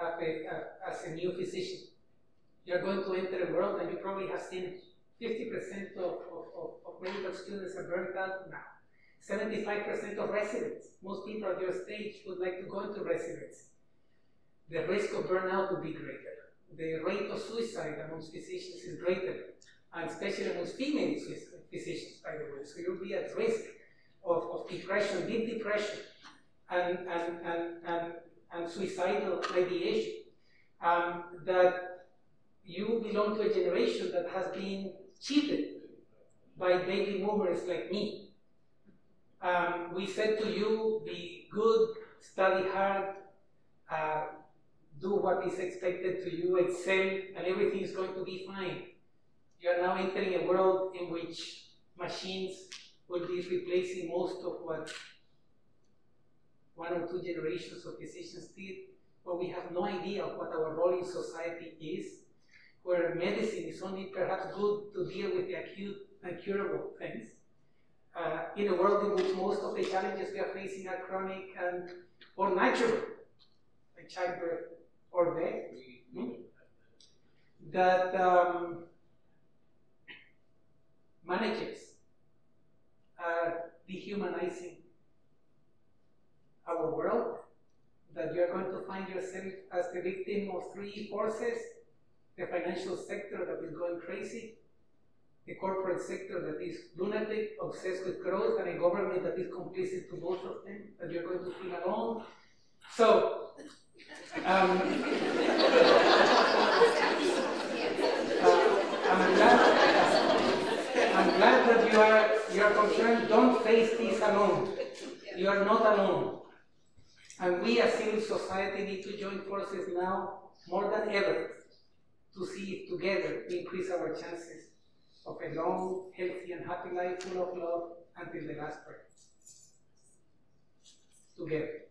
as a, as a new physician. You're going to enter a world, and you probably have seen 50% of, of, of, of medical students are burnt out now. 75% of residents, most people at your stage would like to go into residency. The risk of burnout would be greater. The rate of suicide amongst physicians is greater, and especially amongst female physicians, by the way. So you'll be at risk of, of depression, deep depression, and, and, and, and, and suicidal ideation. Um, that you belong to a generation that has been cheated by baby boomers like me. Um, we said to you, be good, study hard, uh, do what is expected to you, excel, and everything is going to be fine. You are now entering a world in which machines will be replacing most of what one or two generations of physicians did, but we have no idea of what our role in society is, where medicine is only perhaps good to deal with the acute and curable things. Uh, in a world in which most of the challenges we are facing are chronic and or natural, like childbirth or death, hmm? that um, managers are dehumanizing our world, that you're going to find yourself as the victim of three forces, the financial sector that is going crazy, the corporate sector that is lunatic, obsessed with growth, and a government that is complicit to both of them, that you're going to feel alone. So, um, uh, I'm glad, I'm glad that you are, you are concerned. Don't face this alone. You are not alone. And we as civil society need to join forces now more than ever to see if together we increase our chances of a long, healthy, and happy life full of love until the last breath. Together.